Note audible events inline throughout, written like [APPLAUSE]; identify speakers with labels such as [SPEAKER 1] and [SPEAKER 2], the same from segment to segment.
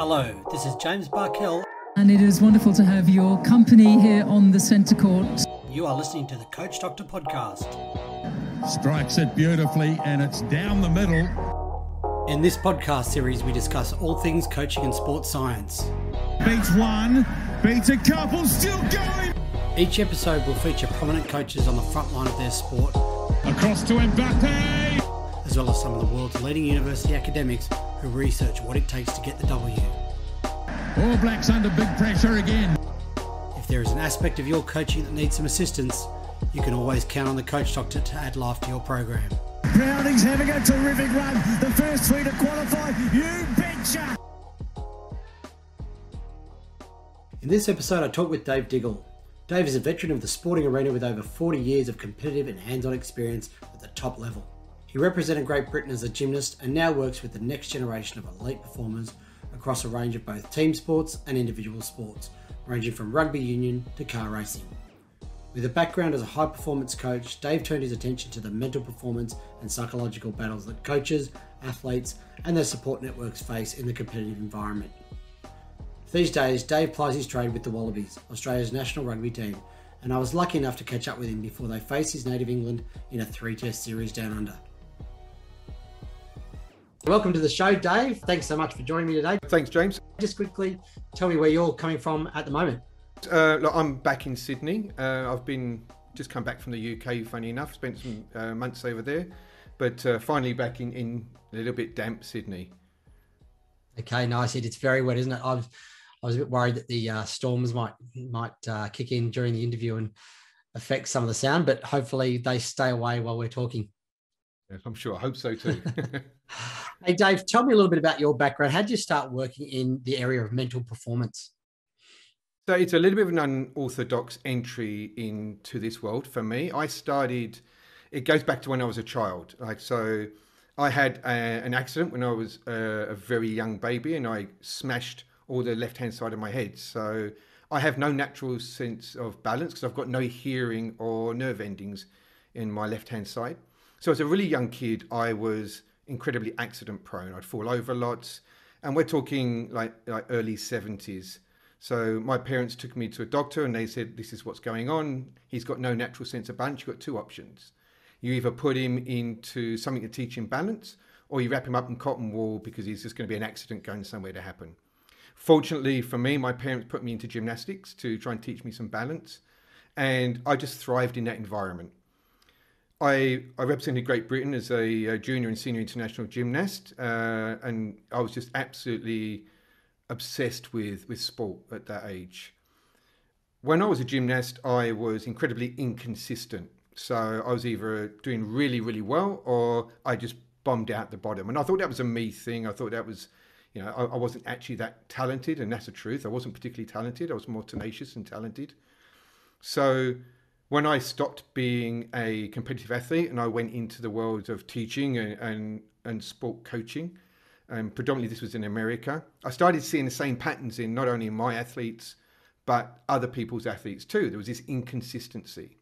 [SPEAKER 1] Hello, this is James Barkell.
[SPEAKER 2] And it is wonderful to have your company here on the centre court.
[SPEAKER 1] You are listening to the Coach Doctor podcast.
[SPEAKER 3] Strikes it beautifully, and it's down the middle.
[SPEAKER 1] In this podcast series, we discuss all things coaching and sports science.
[SPEAKER 3] Beats one, beats a couple, still going.
[SPEAKER 1] Each episode will feature prominent coaches on the front line of their sport,
[SPEAKER 3] Across to Mbappe.
[SPEAKER 1] as well as some of the world's leading university academics who research what it takes to get the W.
[SPEAKER 3] All Blacks under big pressure again.
[SPEAKER 1] If there is an aspect of your coaching that needs some assistance, you can always count on the Coach Doctor to add life to your program.
[SPEAKER 4] Browning's having a terrific run. The first three to qualify. You betcha.
[SPEAKER 1] In this episode, I talk with Dave Diggle. Dave is a veteran of the sporting arena with over 40 years of competitive and hands on experience at the top level. He represented Great Britain as a gymnast and now works with the next generation of elite performers across a range of both team sports and individual sports, ranging from rugby union to car racing. With a background as a high performance coach, Dave turned his attention to the mental performance and psychological battles that coaches, athletes, and their support networks face in the competitive environment. These days, Dave plies his trade with the Wallabies, Australia's national rugby team, and I was lucky enough to catch up with him before they face his native England in a three test series down under. Welcome to the show, Dave. Thanks so much for joining me today.
[SPEAKER 5] Thanks, James.
[SPEAKER 1] Just quickly tell me where you're coming from at the moment.
[SPEAKER 5] Uh, look, I'm back in Sydney. Uh, I've been just come back from the UK. Funny enough, spent some uh, months over there, but uh, finally back in, in a little bit damp Sydney.
[SPEAKER 1] Okay, nice. It- It's very wet, isn't it? I've, I was a bit worried that the uh, storms might might uh, kick in during the interview and affect some of the sound, but hopefully they stay away while we're talking.
[SPEAKER 5] Yes, I'm sure. I hope so too. [LAUGHS] [LAUGHS]
[SPEAKER 1] Hey, Dave, tell me a little bit about your background. How did you start working in the area of mental performance?
[SPEAKER 5] so it's a little bit of an unorthodox entry into this world for me. I started. It goes back to when I was a child. Like so, I had a, an accident when I was a, a very young baby, and I smashed all the left hand side of my head. So I have no natural sense of balance because I've got no hearing or nerve endings in my left hand side. So as a really young kid, I was incredibly accident prone. I'd fall over lots, and we're talking like like early seventies. So my parents took me to a doctor, and they said, "This is what's going on. He's got no natural sense of balance. You've got two options. You either put him into something to teach him balance, or you wrap him up in cotton wool because he's just going to be an accident going somewhere to happen." Fortunately for me, my parents put me into gymnastics to try and teach me some balance, and I just thrived in that environment. I, I represented Great Britain as a, uh junior and senior international gymnast, uh, and I was just absolutely obsessed with, with sport at that age. When I was a gymnast, I was incredibly inconsistent. So I was either doing really, really well or I just bombed out the bottom. And I thought that was a me thing. I thought that was, you know, I, I wasn't actually that talented, and that's the truth. I wasn't particularly talented. I was more tenacious and talented. So when I stopped being a competitive athlete and I went into the world of teaching and, and, and sport coaching, and predominantly this was in America, I started seeing the same patterns in not only my athletes, but other people's athletes too. There was this inconsistency.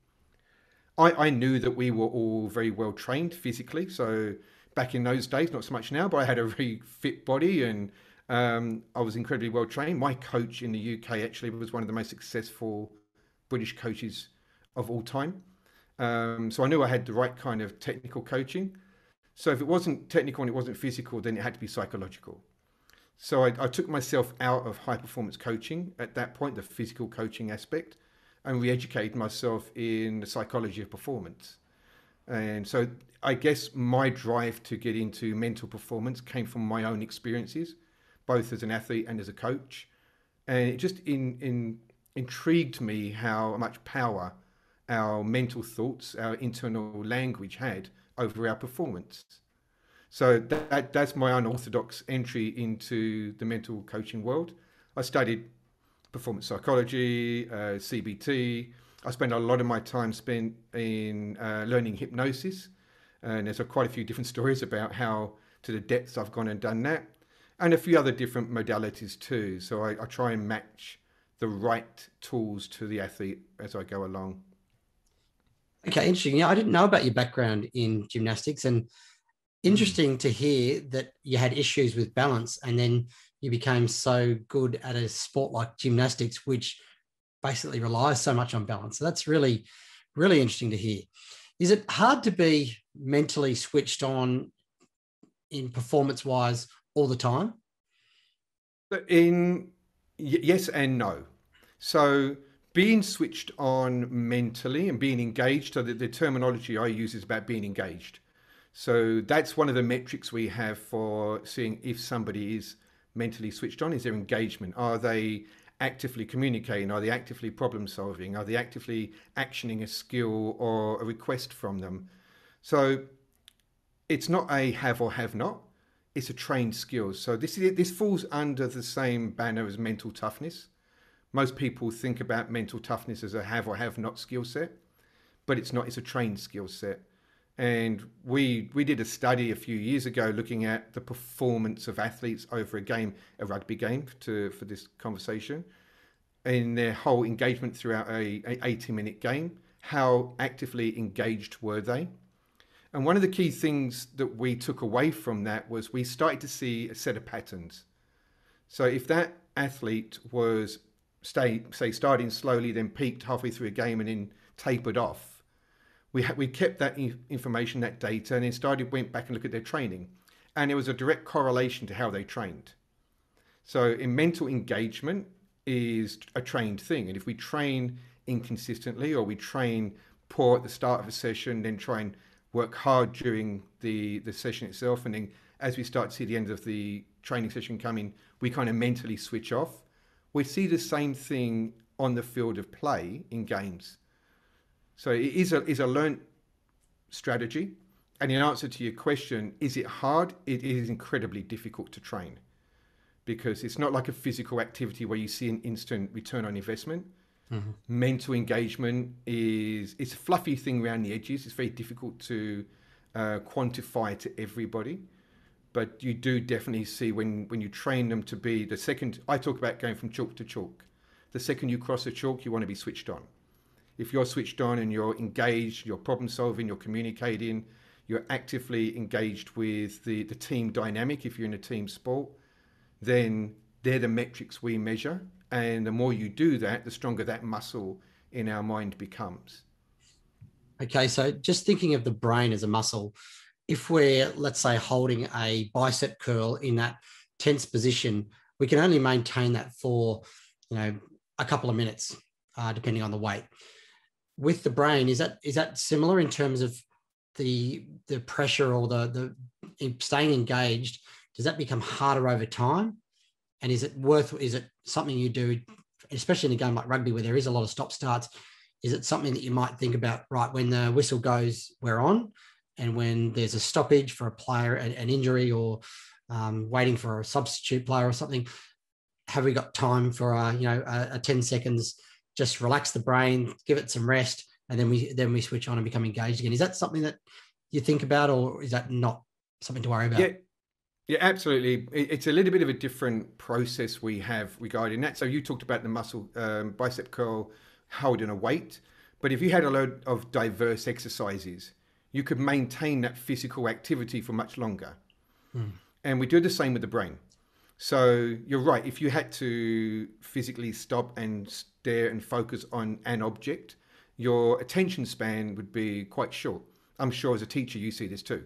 [SPEAKER 5] I, I knew that we were all very well trained physically. So back in those days, not so much now, but I had a [LAUGHS] very fit body and um, I was incredibly well trained. My coach in the UK actually was one of the most successful British coaches of all time. Um, so I knew I had the right kind of technical coaching. So if it wasn't technical and it wasn't physical, then it had to be psychological. So I, I took myself out of high performance coaching at that point, the physical coaching aspect, and re-educated myself in the psychology of performance. And so I guess my drive to get into mental performance came from my own experiences, both as an athlete and as a coach. And it just in, in intrigued me how much power our mental thoughts, our internal language had over our performance. So that, that's my unorthodox entry into the mental coaching world. I studied performance psychology, uh, CBT. I spent a lot of my time spent in uh, learning hypnosis, and there's a, quite a few different [LAUGHS] stories about how to the depths I've gone and done that, and a few other different modalities too. So I, I try and match the right tools to the athlete as I go along.
[SPEAKER 1] Okay, interesting. Yeah, I didn't know about your background in gymnastics, and hmm. interesting to hear that you had issues with balance, and then you became so good at a sport like gymnastics, which basically relies so much on balance. So that's really, really interesting to hear. Is it hard to be mentally switched on in performance wise all the time?
[SPEAKER 5] In yes and no. So being switched on mentally and being engaged. So the, the terminology I use is about being engaged. So that's one of the metrics we have for seeing if somebody is mentally switched on is their engagement. Are they actively communicating? Are they actively problem solving? Are they actively actioning a skill or a request from them? So it's not a have or have not. It's a trained skill. So this is this falls under the same banner as mental toughness. Most people think about mental toughness as a have or have not skill set, but it's not. It's a trained skill set. And we we did a study a few years ago looking at the performance of athletes over a game, a rugby game, to for this conversation, in their whole engagement throughout a, a 80 minute game. How actively engaged were they? And one of the key things that we took away from that was we started to see a set of patterns. So if that athlete was stay say starting slowly, then peaked halfway through a game and then tapered off, we ha- we kept that information, that data, and then started went back and looked at their training, and there was a direct correlation to how they trained. So, in mental engagement is a trained thing, and if we train inconsistently or we train poor at the start of a session, then try and work hard during the the session itself, and then as we start to see the end of the training session coming, we kind of mentally switch off. We see the same thing on the field of play in games. So it is a is a learned strategy. And in answer to your question, is it hard? It is incredibly difficult to train because it's not like a physical activity where you see an instant return on investment. Mm-hmm. Mental engagement is it's a fluffy thing around the edges. It's very difficult to uh, quantify to everybody, but you do definitely see when when you train them to be the second. I talk about going from chalk to chalk. The second you cross a chalk, you want to be switched on if you're switched on and you're engaged, you're problem solving, you're communicating, you're actively engaged with the, the team dynamic, if you're in a team sport, then they're the metrics we measure. And the more you do that, the stronger that muscle in our mind becomes.
[SPEAKER 1] Okay, so just thinking of the brain as a muscle, if we're, let's say, holding a bicep curl in that tense position, we can only maintain that for, you know, a couple of minutes, uh, depending on the weight. With the brain is that is that similar in terms of the the pressure or the the staying engaged? Does that become harder over time? And is it worth is it something you do especially in a game like rugby where there is a lot of stop starts is it something that you might think about right when the whistle goes we're on and when there's a stoppage for a player an, an injury or um, waiting for a substitute player or something have we got time for a you know a, a 10 seconds just relax the brain, give it some rest, and then we then we switch on and become engaged again. Is that something that you think about, or is that not something to worry about?
[SPEAKER 5] Yeah. Yeah, absolutely. It's a little bit of a different process we have regarding that. So you talked about the muscle um, bicep curl holding a weight, but if you had a load of diverse exercises, you could maintain that physical activity for much longer. Hmm. And we do the same with the brain. So you're right. If you had to physically stop and stare and focus on an object, your attention span would be quite short. I'm sure as a teacher you see this too.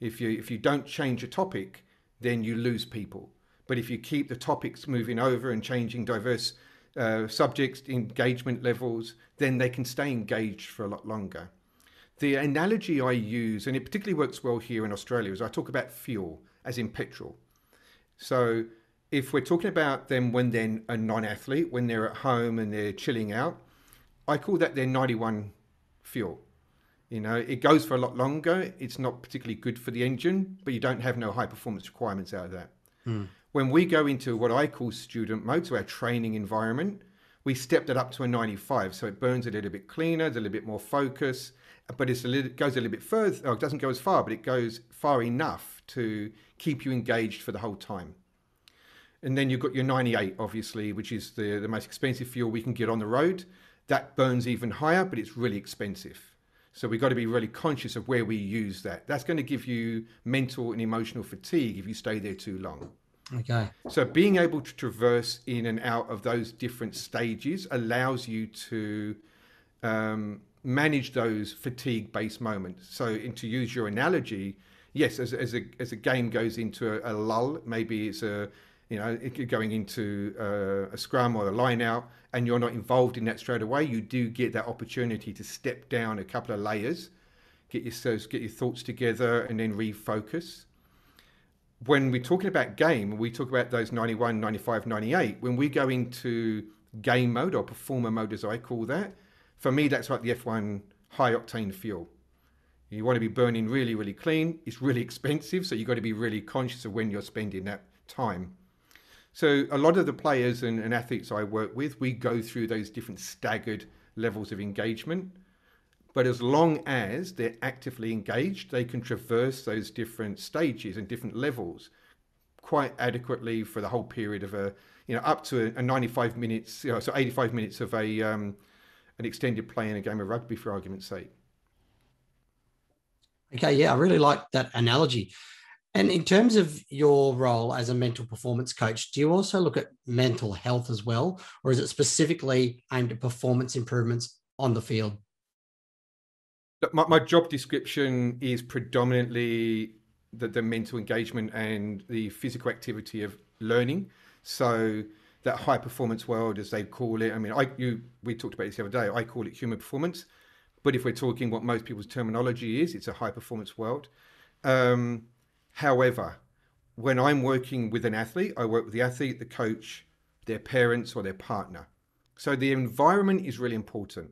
[SPEAKER 5] If you if you don't change a topic, then you lose people. But if you keep the topics moving over and changing diverse uh, subjects, engagement levels, then they can stay engaged for a lot longer. The analogy I use, and it particularly works well here in Australia, is I talk about fuel, as in petrol. So if we're talking about them when they're a non-athlete, when they're at home and they're chilling out, I call that their 91 fuel. You know, it goes for a lot longer. It's not particularly good for the engine, but you don't have no high performance requirements out of that. Mm. When we go into what I call student mode, so our training environment, we stepped it up to a 95. So it burns a little bit cleaner, a little bit more focus, but it's a little, it goes a little bit further. Oh, it doesn't go as far, but it goes far enough to keep you engaged for the whole time. And then you've got your 98, obviously, which is the, the most expensive fuel we can get on the road. That burns even higher, but it's really expensive. So we've got to be really conscious of where we use that. That's going to give you mental and emotional fatigue if you stay there too long.
[SPEAKER 1] Okay.
[SPEAKER 5] So being able to traverse in and out of those different stages allows you to um, manage those fatigue-based moments. So, in, to use your analogy, yes, as, as, a, as a game goes into a, a lull, maybe it's a you know going into a, a scrum or a line out, and you're not involved in that straight away. You do get that opportunity to step down a couple of layers, get yourselves get your thoughts together, and then refocus when we're talking about game, we talk about those 91, 95, 98. When we go into game mode or performer mode, as I call that, for me, that's like the F1 high octane fuel. You want to be burning really, really clean. It's really expensive, so you've got to be really conscious of when you're spending that time. So, a lot of the players and, and athletes I work with, we go through those different staggered levels of engagement. But as long as they're actively engaged, they can traverse those different stages and different levels quite adequately for the whole period of a, you know, up to a, a 95 minutes, you know, so 85 minutes of a um, an extended play in a game of rugby, for argument's sake.
[SPEAKER 1] Okay, yeah, I really like that analogy. And in terms of your role as a mental performance coach, do you also look at mental health as well, or is it specifically aimed at performance improvements on the field?
[SPEAKER 5] My, my job description is predominantly the, the mental engagement and the physical activity of learning. So that high performance world, as they call it. I mean, I you we talked about this the other day. I call it human performance, but if we're talking what most people's terminology is, it's a high performance world. Um, however, when I'm working with an athlete, I work with the athlete, the coach, their parents, or their partner. So the environment is really important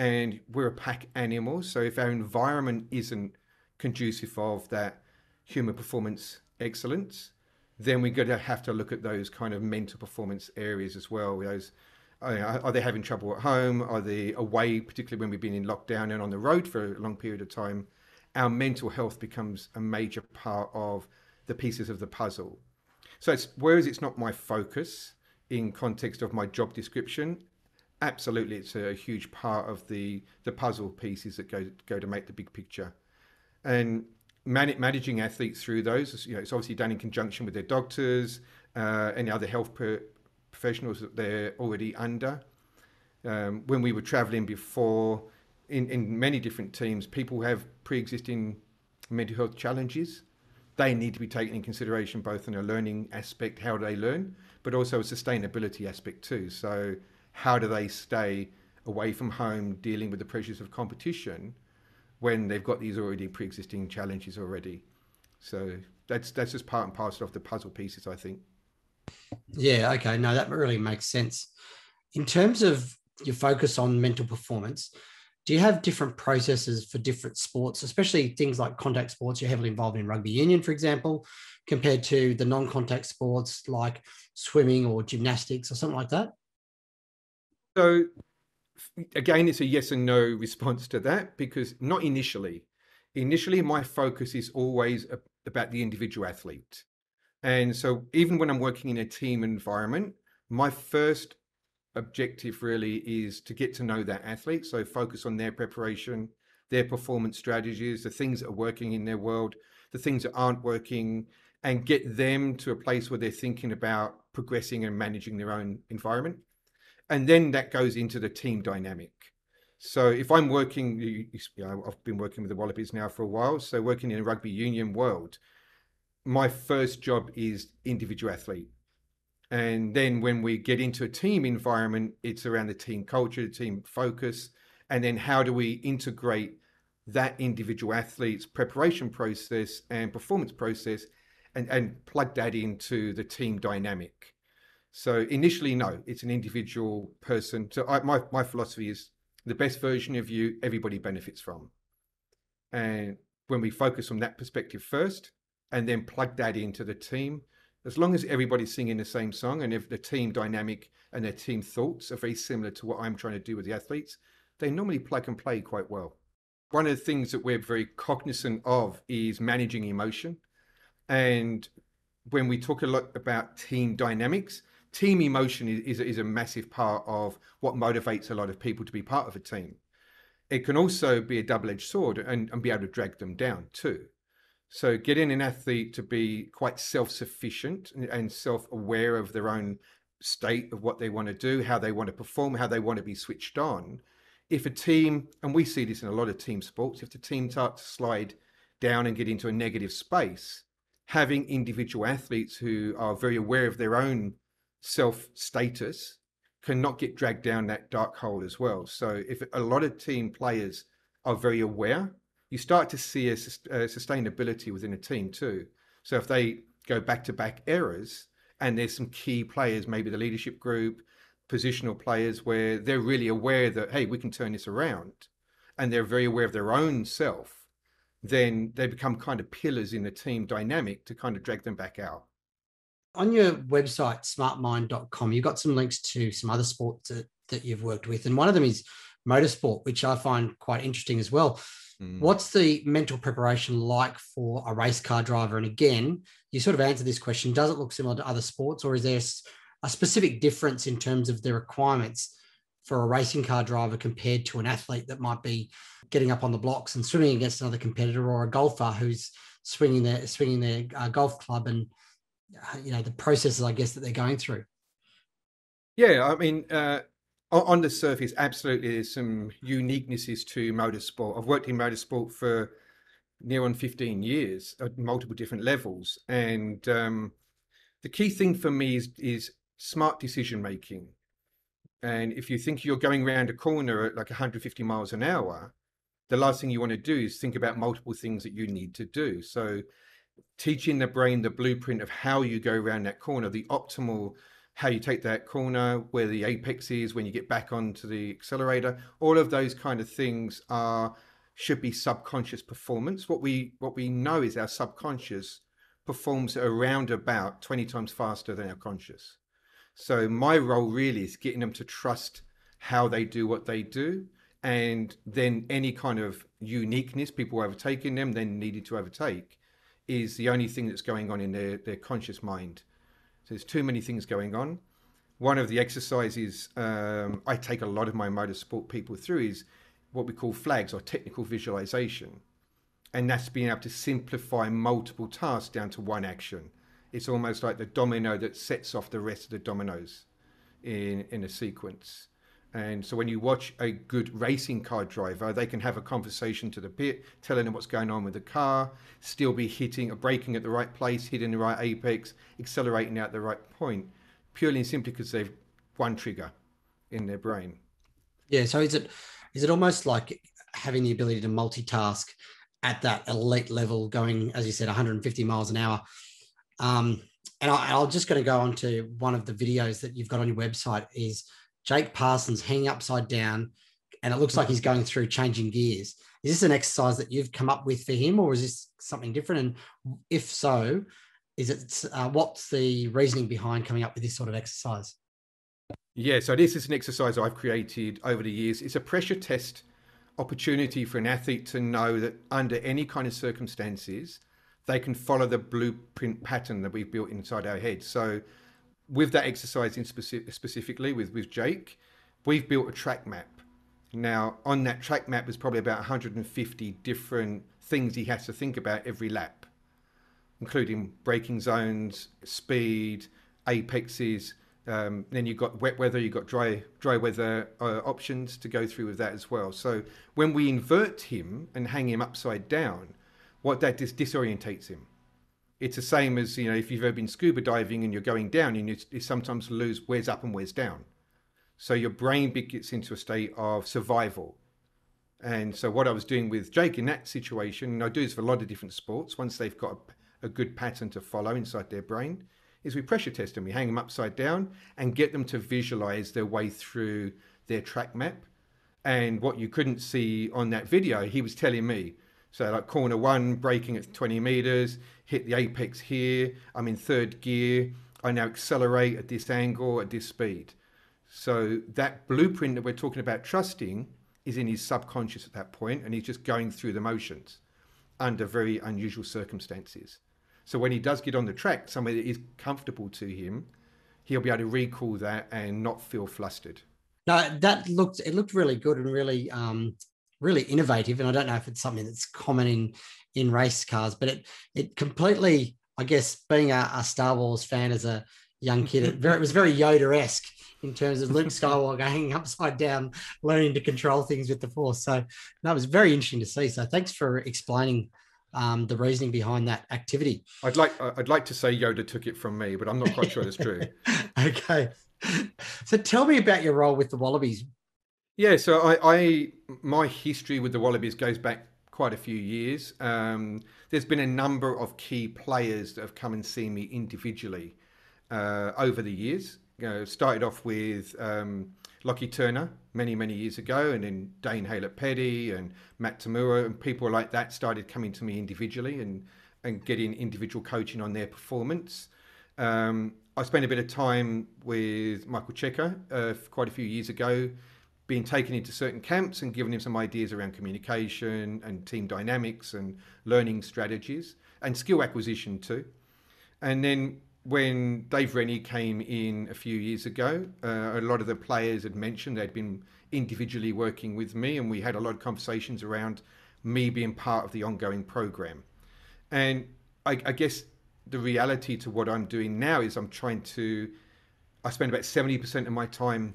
[SPEAKER 5] and we're a pack animal. So if our environment isn't conducive of that human performance excellence, then we're going to have to look at those kind of mental performance areas as well. Those are they having trouble at home? Are they away, particularly when we've been in lockdown and on the road for a long period of time? Our mental health becomes a major part of the pieces of the puzzle. So, it's, whereas it's not my focus in context of my job description, absolutely it's a huge part of the the puzzle pieces that go go to make the big picture. And man, managing athletes through those you know it's obviously done in conjunction with their doctors uh, any other health professionals that they're already under. Um, when we were traveling before in, in many different teams people have pre-existing mental health challenges. They need to be taken in consideration both in a learning aspect how they learn but also a sustainability aspect too. So how do they stay away from home dealing with the pressures of competition when they've got these already pre-existing challenges already? So that's that's just part and parcel of the puzzle pieces i think.
[SPEAKER 1] Yeah okay. No that really makes sense. In terms of your focus on mental performance do you have different processes for different sports especially things like contact sports? You're heavily involved in rugby union for example compared to the non-contact sports like swimming or gymnastics or something like that
[SPEAKER 5] so again, it's a yes and no response to that because not initially. Initially, my focus is always about the individual athlete. And so even when I'm working in a team environment, my first objective really is to get to know that athlete. So focus on their preparation, their performance strategies, the things that are working in their world, the things that aren't working, and get them to a place where they're thinking about progressing and managing their own environment and then that goes into the team dynamic. So if I'm working, you know, I've been working with the Wallabies now for a while. So working in a rugby union world, my first job is individual athlete. And then when we get into a team environment, it's around the team culture, the team focus, and then how do we integrate that individual athlete's preparation process and performance process and, and plug that into the team dynamic. So initially, no, it's an individual person. So I, my my philosophy is the best version of you, everybody benefits from. And when we focus on that perspective first, and then plug that into the team, as long as everybody's singing the same song, and if the team dynamic and their team thoughts are very similar to what I'm trying to do with the athletes, they normally plug and play quite well. One of the things that we're very cognizant of is managing emotion. And when we talk a lot about team dynamics, team emotion is, is, is a massive part of what motivates a lot of people to be part of a team. It can also be a double edged sword and, and be able to drag them down too. So getting an athlete to be quite self-sufficient and self-aware of their own state of what they want to do, how they want to perform, how they want to be switched on. If a team, and we see this in a lot of team sports, if the team starts to slide down and get into a negative space, having individual athletes who are very aware of their own self status cannot get dragged down that dark hole as well. So if a lot of team players are very aware, you start to see a, a uh, sustainability within a team too. So if they go back to back errors and there's some key players, maybe the leadership group, positional players, where they're really aware that, hey, we can turn this around and they're very aware of their own self, then they become kind of pillars in the team dynamic to kind of drag them back out
[SPEAKER 1] on your website smartmind.com you've got some links to some other sports that, that you've worked with and one of them is motorsport which i find quite interesting as well mm. what's the mental preparation like for a race car driver and again you sort of answered this question does it look similar to other sports or is there a specific difference in terms of the requirements for a racing car driver compared to an athlete that might be getting up on the blocks and swimming against another competitor or a golfer who's swinging their swinging their uh, golf club and you know the processes i guess that they're going through.
[SPEAKER 5] Yeah i mean uh, on the surface absolutely there's some uniquenesses to motorsport. I've worked in motorsport for near on 15 years at multiple different levels. And um, the key thing for me is, is smart decision making and if you think you're going around a corner at like 150 miles an hour the last thing you want to do is think about multiple things that you need to do. So teaching the brain the blueprint of how you go around that corner, the optimal how you take that corner, where the apex is, when you get back onto the accelerator, all of those kind of things are should be subconscious performance. What we what we know is our subconscious performs around about 20 times faster than our conscious. So my role really is getting them to trust how they do what they do. And then any kind of uniqueness people overtaking them then needed to overtake is the only thing that's going on in their, their conscious mind. So there's too many things going on. One of the exercises um, I take a lot of my motorsport people through is what we call flags or technical visualization. And that's being able to simplify multiple tasks down to one action. It's almost like the domino that sets off the rest of the dominoes in, in a sequence. And so when you watch a good racing car driver, they can have a conversation to the pit, telling them what's going on with the car, still be hitting or braking at the right place, hitting the right apex, accelerating at the right point, purely and simply because they've one trigger in their brain.
[SPEAKER 1] Yeah. So is it is it almost like having the ability to multitask at that elite level, going as you said, 150 miles an hour? Um, and I, I'm just going to go on to one of the videos that you've got on your website is Jake Parsons hanging upside down, and it looks like he's going through changing gears. Is this an exercise that you've come up with for him, or is this something different? And if so, is it uh, what's the reasoning behind coming up with this sort of exercise?
[SPEAKER 5] Yeah, so this is an exercise I've created over the years. It's a pressure test opportunity for an athlete to know that under any kind of circumstances, they can follow the blueprint pattern that we've built inside our heads. So with that exercise in specific, specifically with, with Jake, we've built a track map. Now, on that track map, there's probably about 150 different things he has to think about every lap, including braking zones, speed, apexes. Um, then you've got wet weather, you've got dry dry weather uh, options to go through with that as well. So when we invert him and hang him upside down, what that dis- disorientates him it's the same as you know if you've ever been scuba diving and you're going down you, you sometimes lose where's up and where's down. So your brain gets into a state of survival. And so what i was doing with jake in that situation and i do this for a lot of different sports once they've got a, a good pattern to follow inside their brain is we pressure test them. We hang them upside down and get them to visualize their way through their track map. And what you couldn't see on that video he was telling me so like corner one, braking at 20 meters, hit the apex here. I'm in third gear. I now accelerate at this angle, at this speed. So that blueprint that we're talking about trusting is in his subconscious at that point, and he's just going through the motions under very unusual circumstances. So when he does get on the track, somewhere that is comfortable to him, he'll be able to recall that and not feel flustered.
[SPEAKER 1] No, that looked it looked really good and really um, really innovative. And I don't know if it's something that's common in in race cars, but it it completely, I guess, being a, a Star Wars fan as a young kid, it, very, it was very Yoda esque in terms of Luke [LAUGHS] Skywalker hanging upside down, learning to control things with the Force. So that was very interesting to see. So thanks for explaining um, the reasoning behind that activity.
[SPEAKER 5] I'd like I'd like to say Yoda took it from me, but I'm not quite sure that's true. [LAUGHS]
[SPEAKER 1] okay. So tell me about your role with the Wallabies.
[SPEAKER 5] Yeah, so I, I my history with the Wallabies goes back quite a few years. Um, there's been a number of key players that have come and seen me individually uh, over the years. You know, started off with um, Lachie Turner many, many years ago, and then Dane Haylett Petty and Matt Toomua and people like that started coming to me individually and, and getting individual coaching on their performance. Um, I spent a bit of time with Michael Cheika uh, quite a few years ago, being taken into certain camps and given him some ideas around communication and team dynamics and learning strategies and skill acquisition too. And then when Dave Rennie came in a few years ago, uh, a lot of the players had mentioned they'd been individually working with me, and we had a lot of conversations around me being part of the ongoing program. And I, I guess the reality to what I'm doing now is I'm trying to, I spend about 70% of my time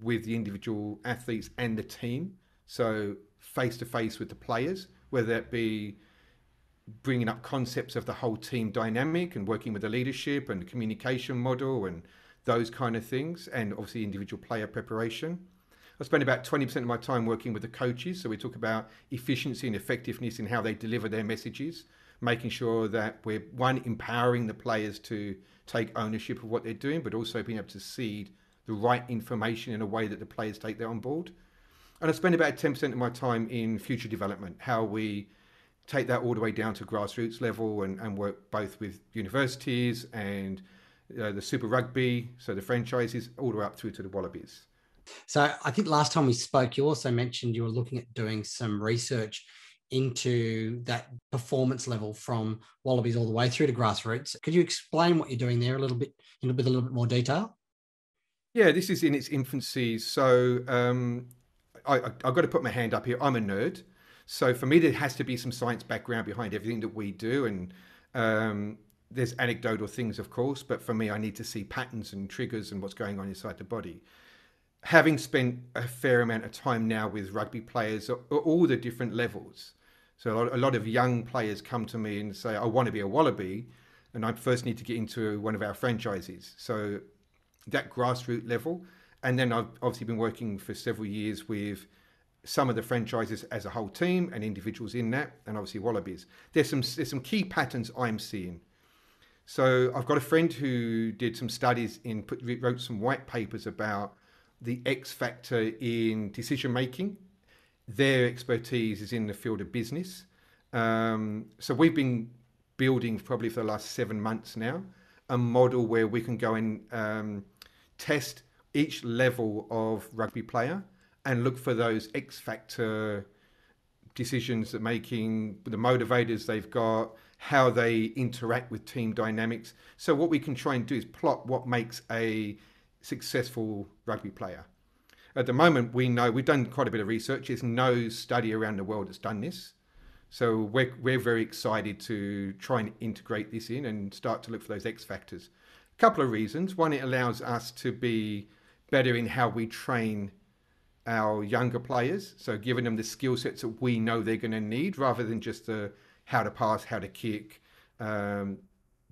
[SPEAKER 5] with the individual athletes and the team. So face to face with the players, whether that be bringing up concepts of the whole team dynamic and working with the leadership and the communication model and those kind of things, and obviously individual player preparation. I spend about 20% of my time working with the coaches. So we talk about efficiency and effectiveness in how they deliver their messages, making sure that we're one, empowering the players to take ownership of what they're doing, but also being able to seed the right information in a way that the players take that on board. And I spend about 10% of my time in future development, how we take that all the way down to grassroots level and, and work both with universities and uh, the Super Rugby, so the franchises, all the way up through to the Wallabies.
[SPEAKER 1] So I think last time we spoke, you also mentioned you were looking at doing some research into that performance level from Wallabies all the way through to grassroots. Could you explain what you're doing there a little bit in a, with a little bit more detail?
[SPEAKER 5] Yeah, this is in its infancy. So um, I, I, I've got to put my hand up here. I'm a nerd. So for me, there has to be some science background behind everything that we do, and um, there's anecdotal things, of course. But for me, I need to see patterns and triggers and what's going on inside the body. Having spent a fair amount of time now with rugby players at all the different levels, so a lot, a lot of young players come to me and say, "I want to be a Wallaby," and I first need to get into one of our franchises. So that grassroots level, and then I've obviously been working for several years with some of the franchises as a whole team and individuals in that, and obviously Wallabies. There's some there's some key patterns I'm seeing. So I've got a friend who did some studies in put, wrote some white papers about the X factor in decision making. Their expertise is in the field of business. Um, so we've been building probably for the last seven months now a model where we can go and um, test each level of rugby player and look for those X factor decisions that making, the motivators they've got, how they interact with team dynamics. So what we can try and do is plot what makes a successful rugby player. At the moment, we know we've done quite a bit of research. There's no study around the world that's done this. So we're, we're very excited to try and integrate this in and start to look for those X factors. A couple of reasons. One, it allows us to be better in how we train our younger players. So giving them the skill sets that we know they're going to need rather than just the how to pass, how to kick, um,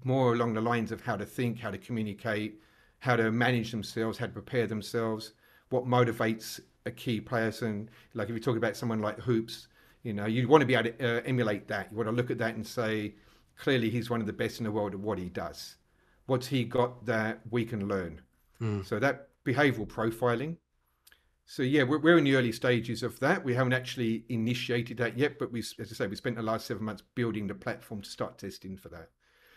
[SPEAKER 5] more along the lines of how to think, how to communicate, how to manage themselves, how to prepare themselves, what motivates a key player. person. Like if you talk about someone like Hoops, you know, you want to be able to uh, emulate that. You want to look at that and say, clearly he's one of the best in the world at what he does. What's he got that we can learn? Mm. So that behavioral profiling so yeah, we're, we're in the early stages of that. We haven't actually initiated that yet, but we, as I say, we spent the last seven months building the platform to start testing for that.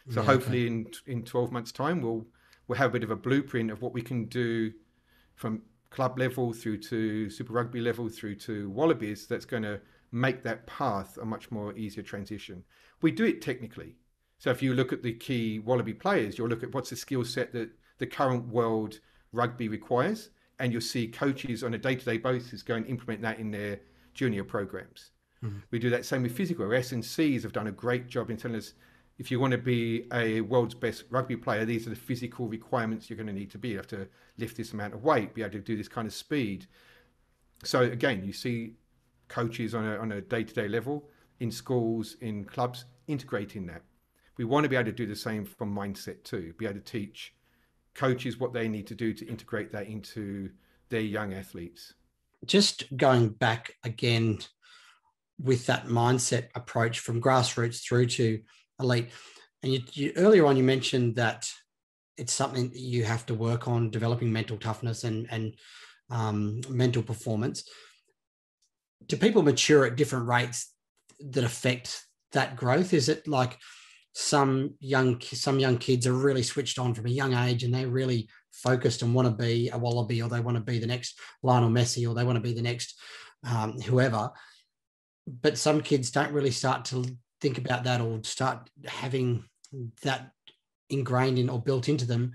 [SPEAKER 5] So yeah, hopefully, okay. in in twelve months' time, we'll we'll have a bit of a blueprint of what we can do from club level through to Super Rugby level through to Wallabies. That's going to make that path a much more easier transition. We do it technically. So if you look at the key Wallaby players, you'll look at what's the skill set that the current world rugby requires and you'll see coaches on a day-to-day basis go and implement that in their junior programs. Mm-hmm. We do that same with physical. S&Cs have done a great job in telling us if you want to be a world's best rugby player, these are the physical requirements you're going to need to be. You have to lift this amount of weight, be able to do this kind of speed. So again, you see coaches on a, on a day-to-day level in schools, in clubs, integrating that. We want to be able to do the same from mindset too, be able to teach coaches what they need to do to integrate that into their young athletes.
[SPEAKER 1] Just going back again with that mindset approach from grassroots through to elite. And you, you, earlier on, you mentioned that it's something that you have to work on developing mental toughness and and um, mental performance. Do people mature at different rates that affect that growth? Is it like some young some young kids are really switched on from a young age and they're really focused and want to be a wallaby or they want to be the next Lionel Messi or they want to be the next um, whoever. But some kids don't really start to think about that or start having that ingrained in or built into them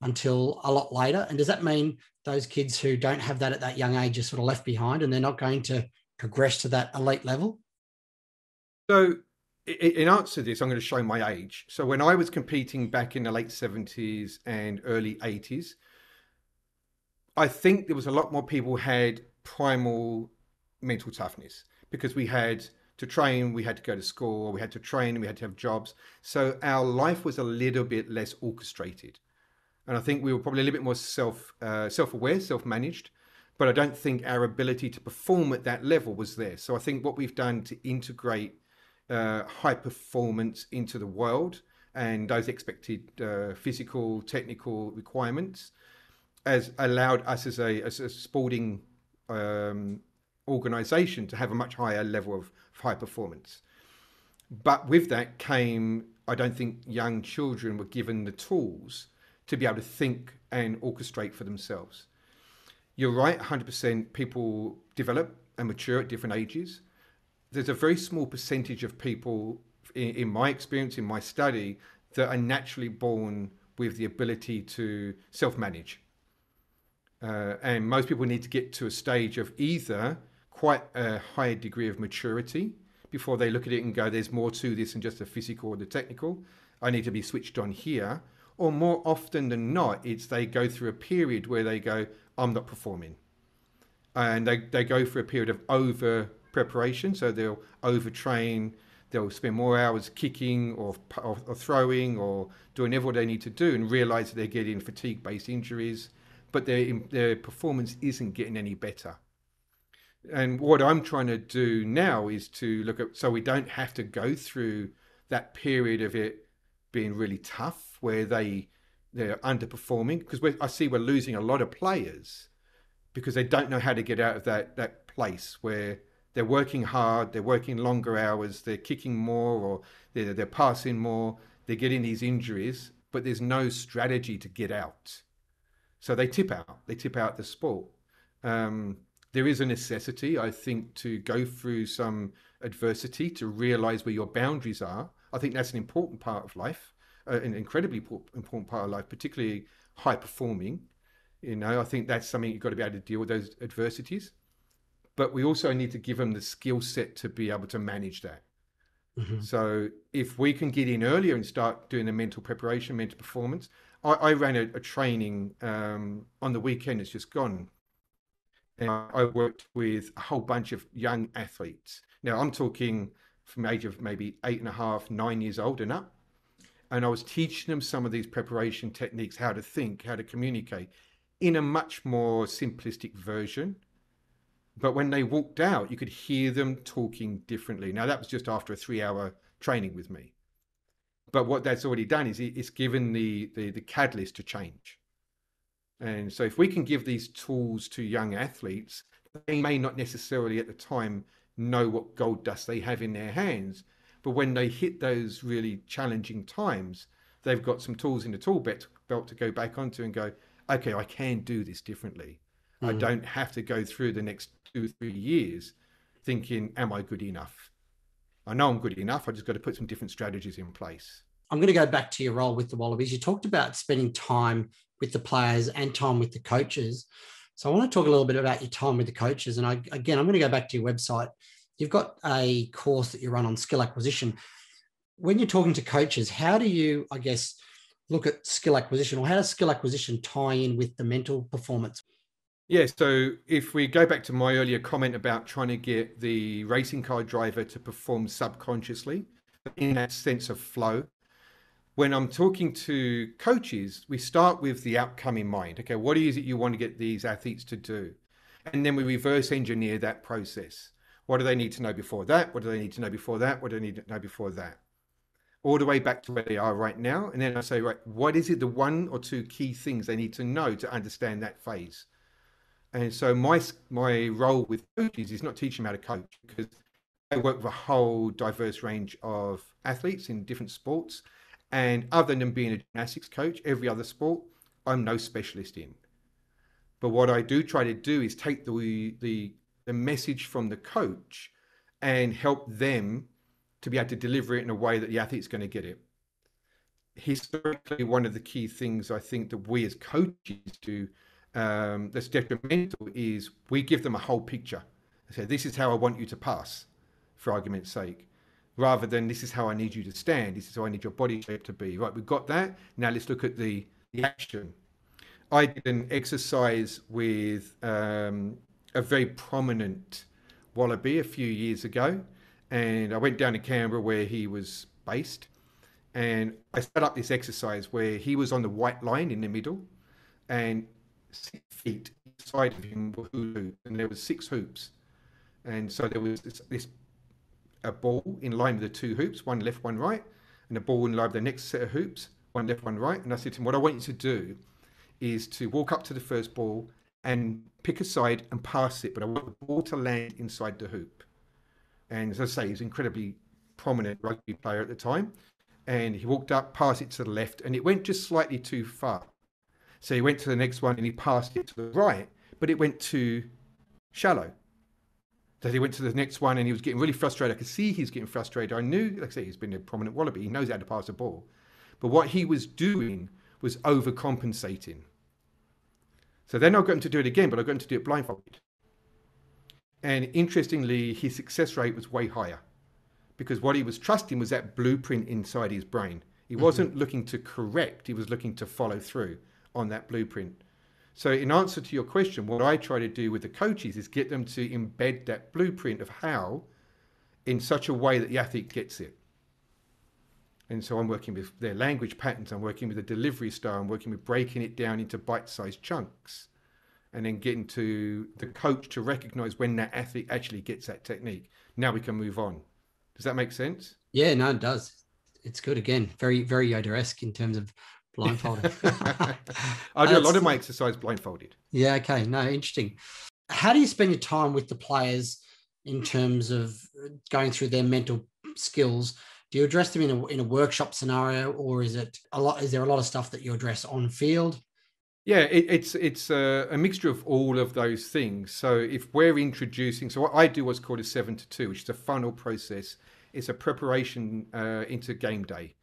[SPEAKER 1] until a lot later? And does that mean those kids who don't have that at that young age are sort of left behind and they're not going to progress to that elite level?
[SPEAKER 5] So, in answer to this, I'm going to show my age. So, when I was competing back in the late 70s and early 80s, I think there was a lot more people had primal mental toughness because we had to train, we had to go to school, we had to train, we had to have jobs. So our life was a little bit less orchestrated, and I think we were probably a little bit more self uh, self aware, self managed. But I don't think our ability to perform at that level was there. So I think what we've done to integrate uh, high performance into the world and those expected uh, physical, technical requirements has allowed us as a, as a sporting um, organization to have a much higher level of high performance. But with that came, I don't think young children were given the tools to be able to think and orchestrate for themselves. You're right, 100% people develop and mature at different ages. There's a very small percentage of people, in, in my experience, in my study, that are naturally born with the ability to self manage. Uh, and most people need to get to a stage of either quite a high degree of maturity before they look at it and go, there's more to this than just the physical or the technical. I need to be switched on here. Or more often than not, it's they go through a period where they go, I'm not performing. And they, they go for a period of over preparation. So they'll overtrain, they'll spend more hours kicking or, or, or throwing or doing everything they need to do and realize that they're getting fatigue based injuries, but their, their performance isn't getting any better and what I'm trying to do now is to look at so we don't have to go through that period of it being really tough where they they're underperforming because I see we're losing a lot of players because they don't know how to get out of that that place where they're working hard, they're working longer hours, they're kicking more or they're they're passing more, they're getting these injuries, but there's no strategy to get out. So they tip out. They tip out the sport. Um, there is a necessity, I think, to go through some adversity to realize where your boundaries are. I think that's an important part of life, uh, an incredibly important part of life, particularly high performing. You know, I think that's something you've got to be able to deal with those adversities. But we also need to give them the skill set to be able to manage that. Mm-hmm. So if we can get in earlier and start doing the mental preparation, mental performance, I, I ran a, a training um, on the weekend. It's just gone and I worked with a whole bunch of young athletes. Now I'm talking from the age of maybe eight and a half, nine years old and up. And I was teaching them some of these preparation techniques, how to think, how to communicate in a much more simplistic version. But when they walked out, you could hear them talking differently. Now, that was just after a three hour training with me. But what that's already done is it's given the, the, the catalyst to change. And so, if we can give these tools to young athletes, they may not necessarily at the time know what gold dust they have in their hands. But when they hit those really challenging times, they've got some tools in the tool belt, belt to go back onto and go, okay, I can do this differently. Mm. I don't have to go through the next two three years thinking, am I good enough? I know I'm good enough. I just got to put some different strategies in place.
[SPEAKER 1] I'm going to go back to your role with the Wallabies. You talked about spending time with the players and time with the coaches. So I want to talk a little bit about your time with the coaches. And I, again, I'm going to go back to your website. You've got a course that you run on skill acquisition. When you're talking to coaches, how do you, I guess, look at skill acquisition or how does skill acquisition tie in with the mental performance?
[SPEAKER 5] Yeah, so if we go back to my earlier comment about trying to get the racing car driver to perform subconsciously in that sense of flow, when I'm talking to coaches, we start with the outcome in mind. Okay, what is it you want to get these athletes to do? And then we reverse engineer that process. What do they need to know before that? What do they need to know before that? What do they need to know before that? All the way back to where they are right now. And then I say, right, what is it the one or two key things they need to know to understand that phase? And so my my role with coaches is not teaching them how to coach because I work with a whole diverse range of athletes in different sports. And other than being a gymnastics coach, every other sport, I'm no specialist in. But what I do try to do is take the the, the message from the coach and help them to be able to deliver it in a way that the athlete's going to get it. Historically, one of the key things I think that we as coaches do um, that's detrimental is we give them a whole picture. Say, this is how I want you to pass, for argument's sake, rather than this is how I need you to stand. This is how I need your body shape to be. Right, we've got that. Now let's look at the, the action. I did an exercise with um, a very prominent wallaby a few years ago, and I went down to Canberra where he was based, and I set up this exercise where he was on the white line in the middle, and six feet inside of him were hoops, and there was six hoops, and so there was this, this a ball in line with the two hoops, one left, one right, and a ball in line with the next set of hoops, one left, one right. And I said to him, "What I want you to do is to walk up to the first ball and pick a side and pass it, but I want the ball to land inside the hoop." And as I say, he's an incredibly prominent rugby player at the time. And he walked up, passed it to the left, and it went just slightly too far. So he went to the next one and he passed it to the right, but it went too shallow. So he went to the next one and he was getting really frustrated. I could see he's getting frustrated. I knew, like I say, he's been a prominent wallaby. He knows how to pass a ball. But what he was doing was overcompensating. So then I got him to do it again, but I got him to do it blindfolded. And interestingly, his success rate was way higher because what he was trusting was that blueprint inside his brain. He mm-hmm. wasn't looking to correct, he was looking to follow through on that blueprint. So, in answer to your question, what I try to do with the coaches is get them to embed that blueprint of how in such a way that the athlete gets it. And so I'm working with their language patterns, I'm working with the delivery style, I'm working with breaking it down into bite sized chunks and then getting to the coach to recognize when that athlete actually gets that technique. Now we can move on. Does that make sense?
[SPEAKER 1] Yeah, no, it does. It's good. Again, very, very Yoda esque in terms of blindfolded. [LAUGHS] [LAUGHS]
[SPEAKER 5] I do a lot of my exercise blindfolded.
[SPEAKER 1] Yeah. Okay. No, interesting. How do you spend your time with the players in terms of going through their mental skills? Do you address them in a, in a workshop scenario, or is it a lot? Is there a lot of stuff that you address on field?
[SPEAKER 5] Yeah, it, it's it's a, a, mixture of all of those things. So if we're introducing, so what I do what's called a seven to two, which is a funnel process. It's a preparation uh, into game day.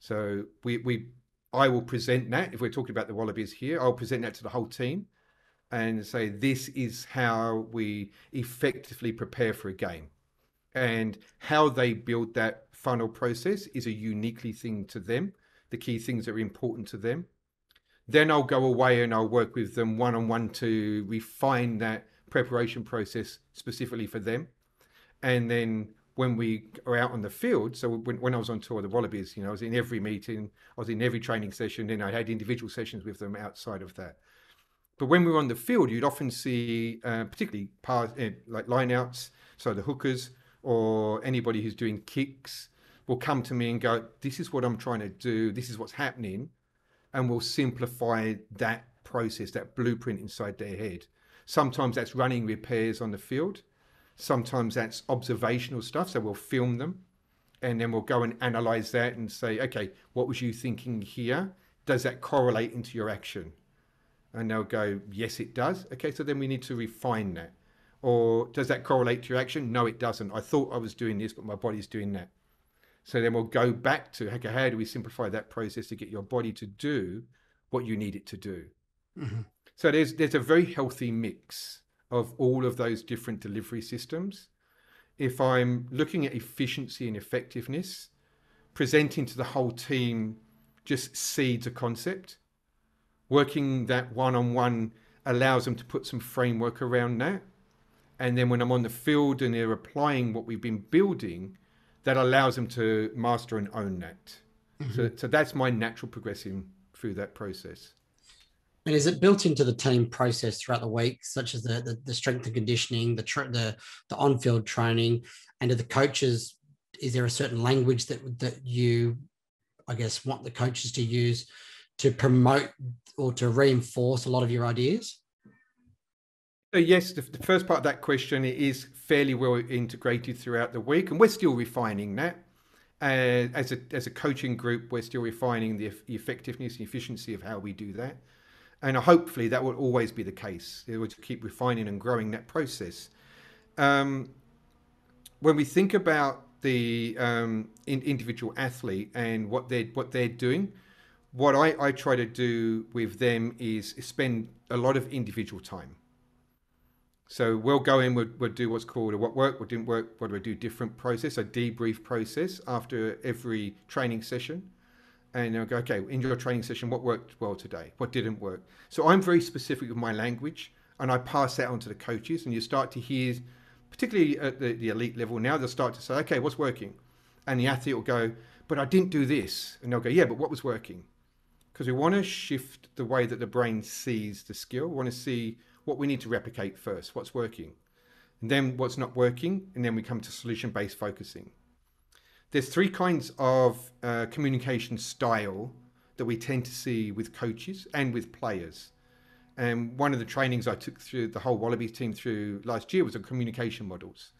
[SPEAKER 5] So we we I will present that if we're talking about the Wallabies here. I'll present that to the whole team and say this is how we effectively prepare for a game, and how they build that funnel process is a uniquely thing to them. The key things that are important to them. Then I'll go away and I'll work with them one on one to refine that preparation process specifically for them, and then when we are out on the field. So when, when I was on tour, the Wallabies, you know, I was in every meeting, I was in every training session, and I had individual sessions with them outside of that. But when we were on the field, you'd often see, uh, particularly pass, uh, like lineouts, so the hookers or anybody who's doing kicks will come to me and go, "This is what I'm trying to do. This is what's happening," and we'll simplify that process, that blueprint inside their head. Sometimes that's running repairs on the field. Sometimes that's observational stuff, so we'll film them and then we'll go and analyze that and say, okay, what was you thinking here? Does that correlate into your action? And they'll go, yes, it does. Okay, so then we need to refine that. Or does that correlate to your action? No, it doesn't. I thought I was doing this, but my body's doing that. So then we'll go back to, okay, how do we simplify that process to get your body to do what you need it to do? Mm-hmm. So there's there's a very healthy mix of all of those different delivery systems. If I'm looking at efficiency and effectiveness, presenting to the whole team just seeds a concept. Working that one on one allows them to put some framework around that. And then when I'm on the field and they're applying what we've been building, that allows them to master and own that. Mm-hmm. So, so that's my natural progression through that process.
[SPEAKER 1] And is it built into the team process throughout the week, such as the the, the strength and conditioning, the the the on field training, and do the coaches? Is there a certain language that that you, I guess, want the coaches to use to promote or to reinforce a lot of your ideas?
[SPEAKER 5] So yes, the, the first part of that question is fairly well integrated throughout the week, and we're still refining that. Uh, as a as a coaching group, we're still refining the, the effectiveness and efficiency of how we do that and hopefully that will always be the case. It will keep refining and growing that process. Um, when we think about the um, in, individual athlete and what they're what they're doing, what I, I try to do with them is spend a lot of individual time. So we'll go in, we'll, we'll do what's called a what worked, what didn't work, what do I do different process, a debrief process after every training session and I'll go, okay, in your training session, what worked well today? What didn't work? So I'm very specific with my language and I pass that on to the coaches and you start to hear, particularly at the, the elite level now, they'll start to say, okay, what's working? And the athlete will go, but I didn't do this. And they'll go, yeah, but what was working? Because we want to shift the way that the brain sees the skill. We want to see what we need to replicate first, what's working. And then what's not working. And then we come to solution based focusing there's three kinds of uh, communication style that we tend to see with coaches and with players. And one of the trainings I took through the whole Wallabies team through last year was on communication models.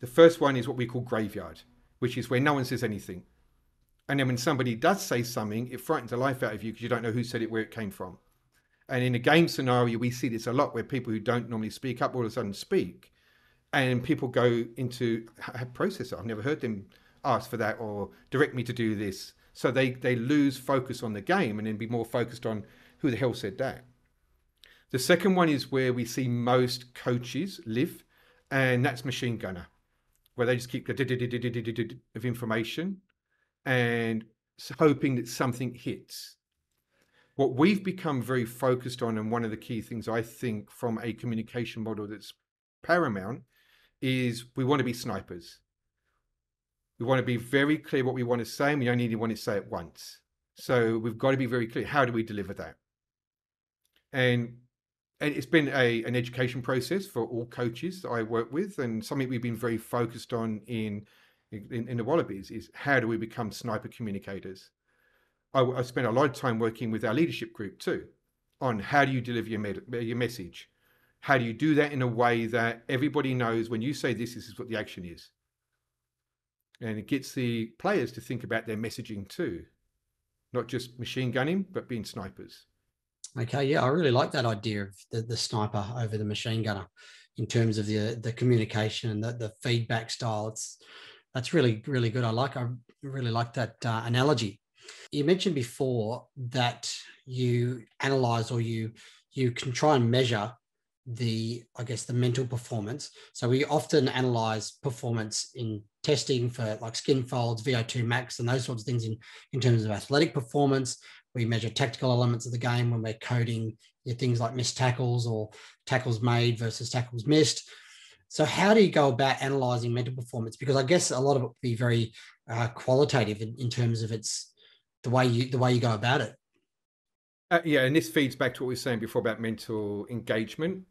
[SPEAKER 5] The first one is what we call graveyard, which is where no one says anything. And then when somebody does say something, it frightens the life out of you because you don't know who said it, where it came from. And in a game scenario, we see this a lot where people who don't normally speak up all of a sudden speak. And people go into a process. I've never heard them ask for that or direct me to do this. So they, they lose focus on the game and then be more focused on who the hell said that. The second one is where we see most coaches live, and that's machine gunner, where they just keep the of information and hoping that something hits. What we've become very focused on, and one of the key things I think from a communication model that's paramount, is we want to be snipers. We want to be very clear what we want to say, and we only want to say it once. So we've got to be very clear. How do we deliver that? And and it's been a an education process for all coaches that I work with, and something we've been very focused on in in, in the Wallabies is how do we become sniper communicators. I, I spent a lot of time working with our leadership group too, on how do you deliver your med- your message. How do you do that in a way that everybody knows when you say this, this is what the action is and it gets the players to think about their messaging too, not just machine gunning, but being snipers.
[SPEAKER 1] Okay, yeah, I really like that idea of the, the sniper over the machine gunner in terms of the the communication and the, the feedback style. It's that's really really good. I like I really like that uh, analogy. You mentioned before that you analyze or you you can try and measure the i guess the mental performance. So we often analyze performance in testing for like skin folds vo2 max and those sorts of things in in terms of athletic performance. We measure tactical elements of the game when we're coding things like missed tackles or tackles made versus tackles missed. So how do you go about analyzing mental performance? Because i guess a lot of it would be very uh, qualitative in, in terms of its the way you the way you go about it.
[SPEAKER 5] Uh, yeah, and this feeds back to what we were saying before about mental engagement.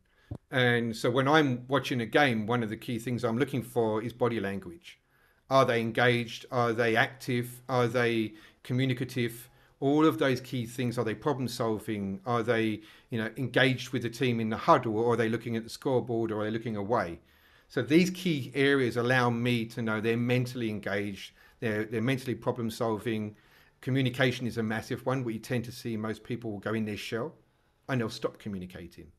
[SPEAKER 5] And so when I'm watching a game, one of the key things I'm looking for is body language. Are they engaged? Are they active? Are they communicative? All of those key things. Are they problem solving? Are they, you know, engaged with the team in the huddle, or are they looking at the scoreboard, or are they looking away? So these key areas allow me to know they're mentally engaged, they're they're mentally problem solving. Communication is a massive one. Where you tend to see most people will go in their shell, and they'll stop communicating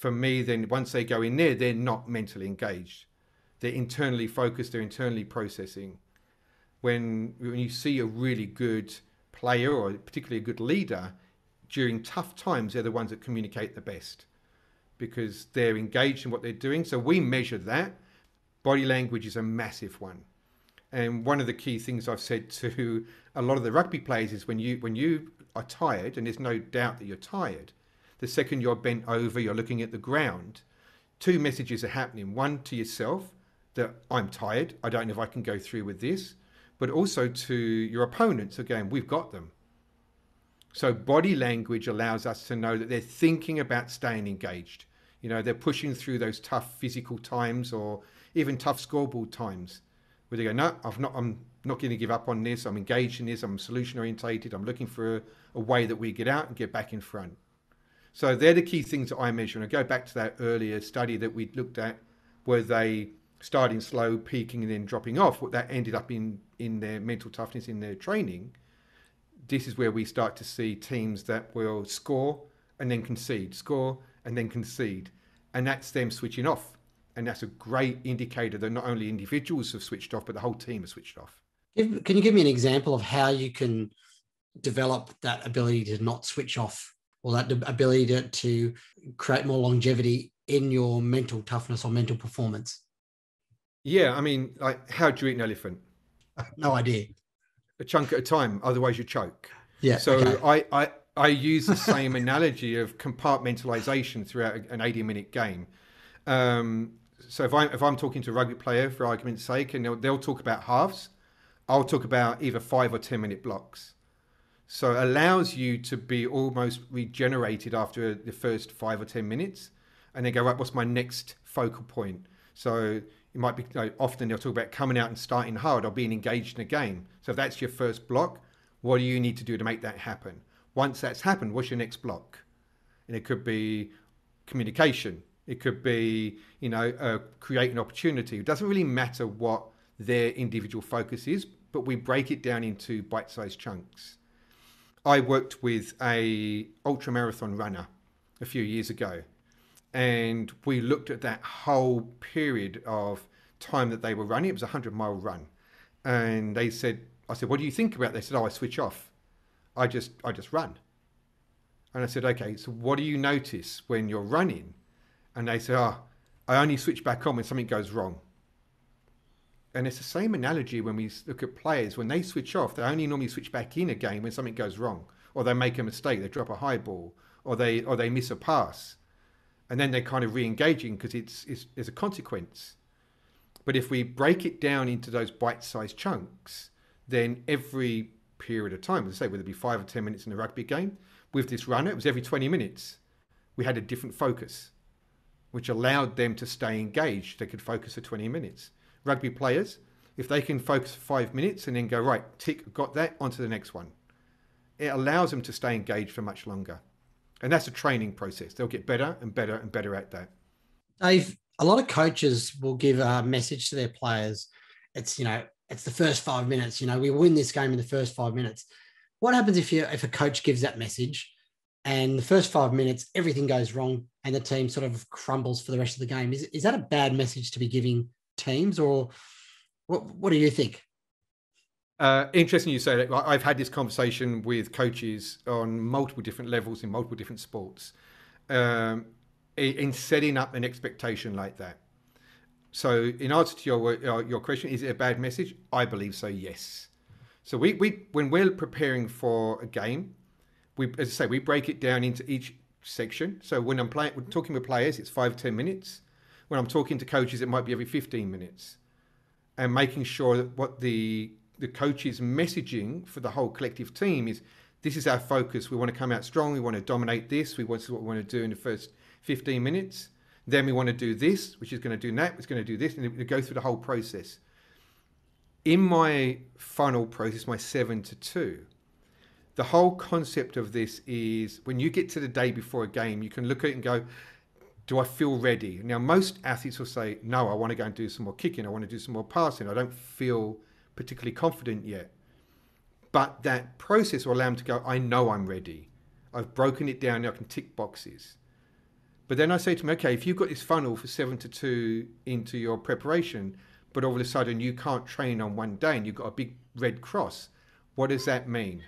[SPEAKER 5] for me, then once they go in there, they're not mentally engaged. They're internally focused, they're internally processing. When, when you see a really good player or particularly a good leader, during tough times, they're the ones that communicate the best because they're engaged in what they're doing. So we measure that. Body language is a massive one. And one of the key things I've said to [LAUGHS] a lot of the rugby players is when you when you are tired, and there's no doubt that you're tired, the second you're bent over, you're looking at the ground, two messages are happening. One to yourself that I'm tired, I don't know if I can go through with this, but also to your opponents again, we've got them. So body language allows us to know that they're thinking about staying engaged. You know, they're pushing through those tough physical times or even tough scoreboard times where they go, no, I've not, I'm not going to give up on this. I'm engaged in this. I'm solution orientated. I'm looking for a, a, way that we get out and get back in front. So they're the key things that I measure. And I go back to that earlier study that we looked at, where they starting slow, peaking, and then dropping off. What that ended up in in their mental toughness in their training. This is where we start to see teams that will score and then concede, score and then concede, and that's them switching off and that's a great indicator that not only individuals have switched off, but the whole team has switched off.
[SPEAKER 1] Can you give me an example of how you can develop that ability to not switch off or that ability to, to create more longevity in your mental toughness or mental performance?
[SPEAKER 5] Yeah, I mean, like, how do you eat an elephant? [LAUGHS]
[SPEAKER 1] no idea.
[SPEAKER 5] A chunk at a time, otherwise you choke.
[SPEAKER 1] Yeah.
[SPEAKER 5] So
[SPEAKER 1] okay.
[SPEAKER 5] I, I, I use the same analogy of compartmentalization throughout an 80 minute game. Um, so if I'm if I'm talking to a rugby player for argument's sake, and they'll, they'll talk about halves, I'll talk about either five or ten minute blocks. So it allows you to be almost regenerated after the first five or ten minutes, and then go right. What's my next focal point? So it might be you know, often they'll talk about coming out and starting hard or being engaged in a game. So if that's your first block, what do you need to do to make that happen? Once that's happened, what's your next block? And it could be communication. It could be, you know, uh, create an opportunity. It doesn't really matter what their individual focus is, but we break it down into bite-sized chunks. I worked with a ultra marathon runner a few years ago, and we looked at that whole period of time that they were running. It was a hundred mile run, and they said, "I said, what do you think about?" This? They said, "Oh, I switch off. I just, I just run." And I said, "Okay, so what do you notice when you're running?" and they say, "Oh, I only switch back on when something goes wrong." And it's the same analogy when we look at players when they switch off, they only normally switch back in again when something goes wrong, or they make a mistake, they drop a high ball, or they or they miss a pass, and then they're kind of re-engaging because it's, it's there's a consequence. But if we break it down into those bite-sized chunks, then every period of time, let's say whether it be five or ten minutes in a rugby game, with this runner, it was every 20 minutes. We had a different focus which allowed them to stay engaged. They could focus for 20 minutes. Rugby players, if they can focus five minutes and then go, right, tick, got that, on to the next one, it allows them to stay engaged for much longer. And that's a training process. They'll get better and better and better at that.
[SPEAKER 1] Dave, a lot of coaches will give a message to their players. It's, you know, it's the first five minutes. You know, we win this game in the first five minutes. What happens if you if a coach gives that message and the first five minutes everything goes wrong and the team sort of crumbles for the rest of the game. Is, is that a bad message to be giving teams, or what, what do you think?
[SPEAKER 5] Uh, interesting you say that. I've had this conversation with coaches on multiple different levels in multiple different sports um, in setting up an expectation like that. So, in answer to your uh, your question, is it a bad message? I believe so. Yes. So we, we when we're preparing for a game, we as I say we break it down into each section. So when I'm playing, when talking with players, it's five ten minutes. When I'm talking to coaches, it might be every fifteen minutes, and making sure that what the the coach's messaging for the whole collective team is this is our focus. We want to come out strong. We want to dominate this. We want to what we want to do in the first 15 minutes. Then we want to do this, which is going to do that. It's going to do this, and go through the whole process. In my funnel process, my seven to two, the whole concept of this is when you get to the day before a game, you can look at it and go, do I feel ready? Now, most athletes will say, no, I want to go and do some more kicking. I want to do some more passing. I don't feel particularly confident yet. But that process will allow them to go, I know I'm ready. I've broken it down. I can tick boxes. But then I say to them, okay, if you've got this funnel for seven to two into your preparation, but all of a sudden you can't train on one day and you've got a big red cross, what does that mean?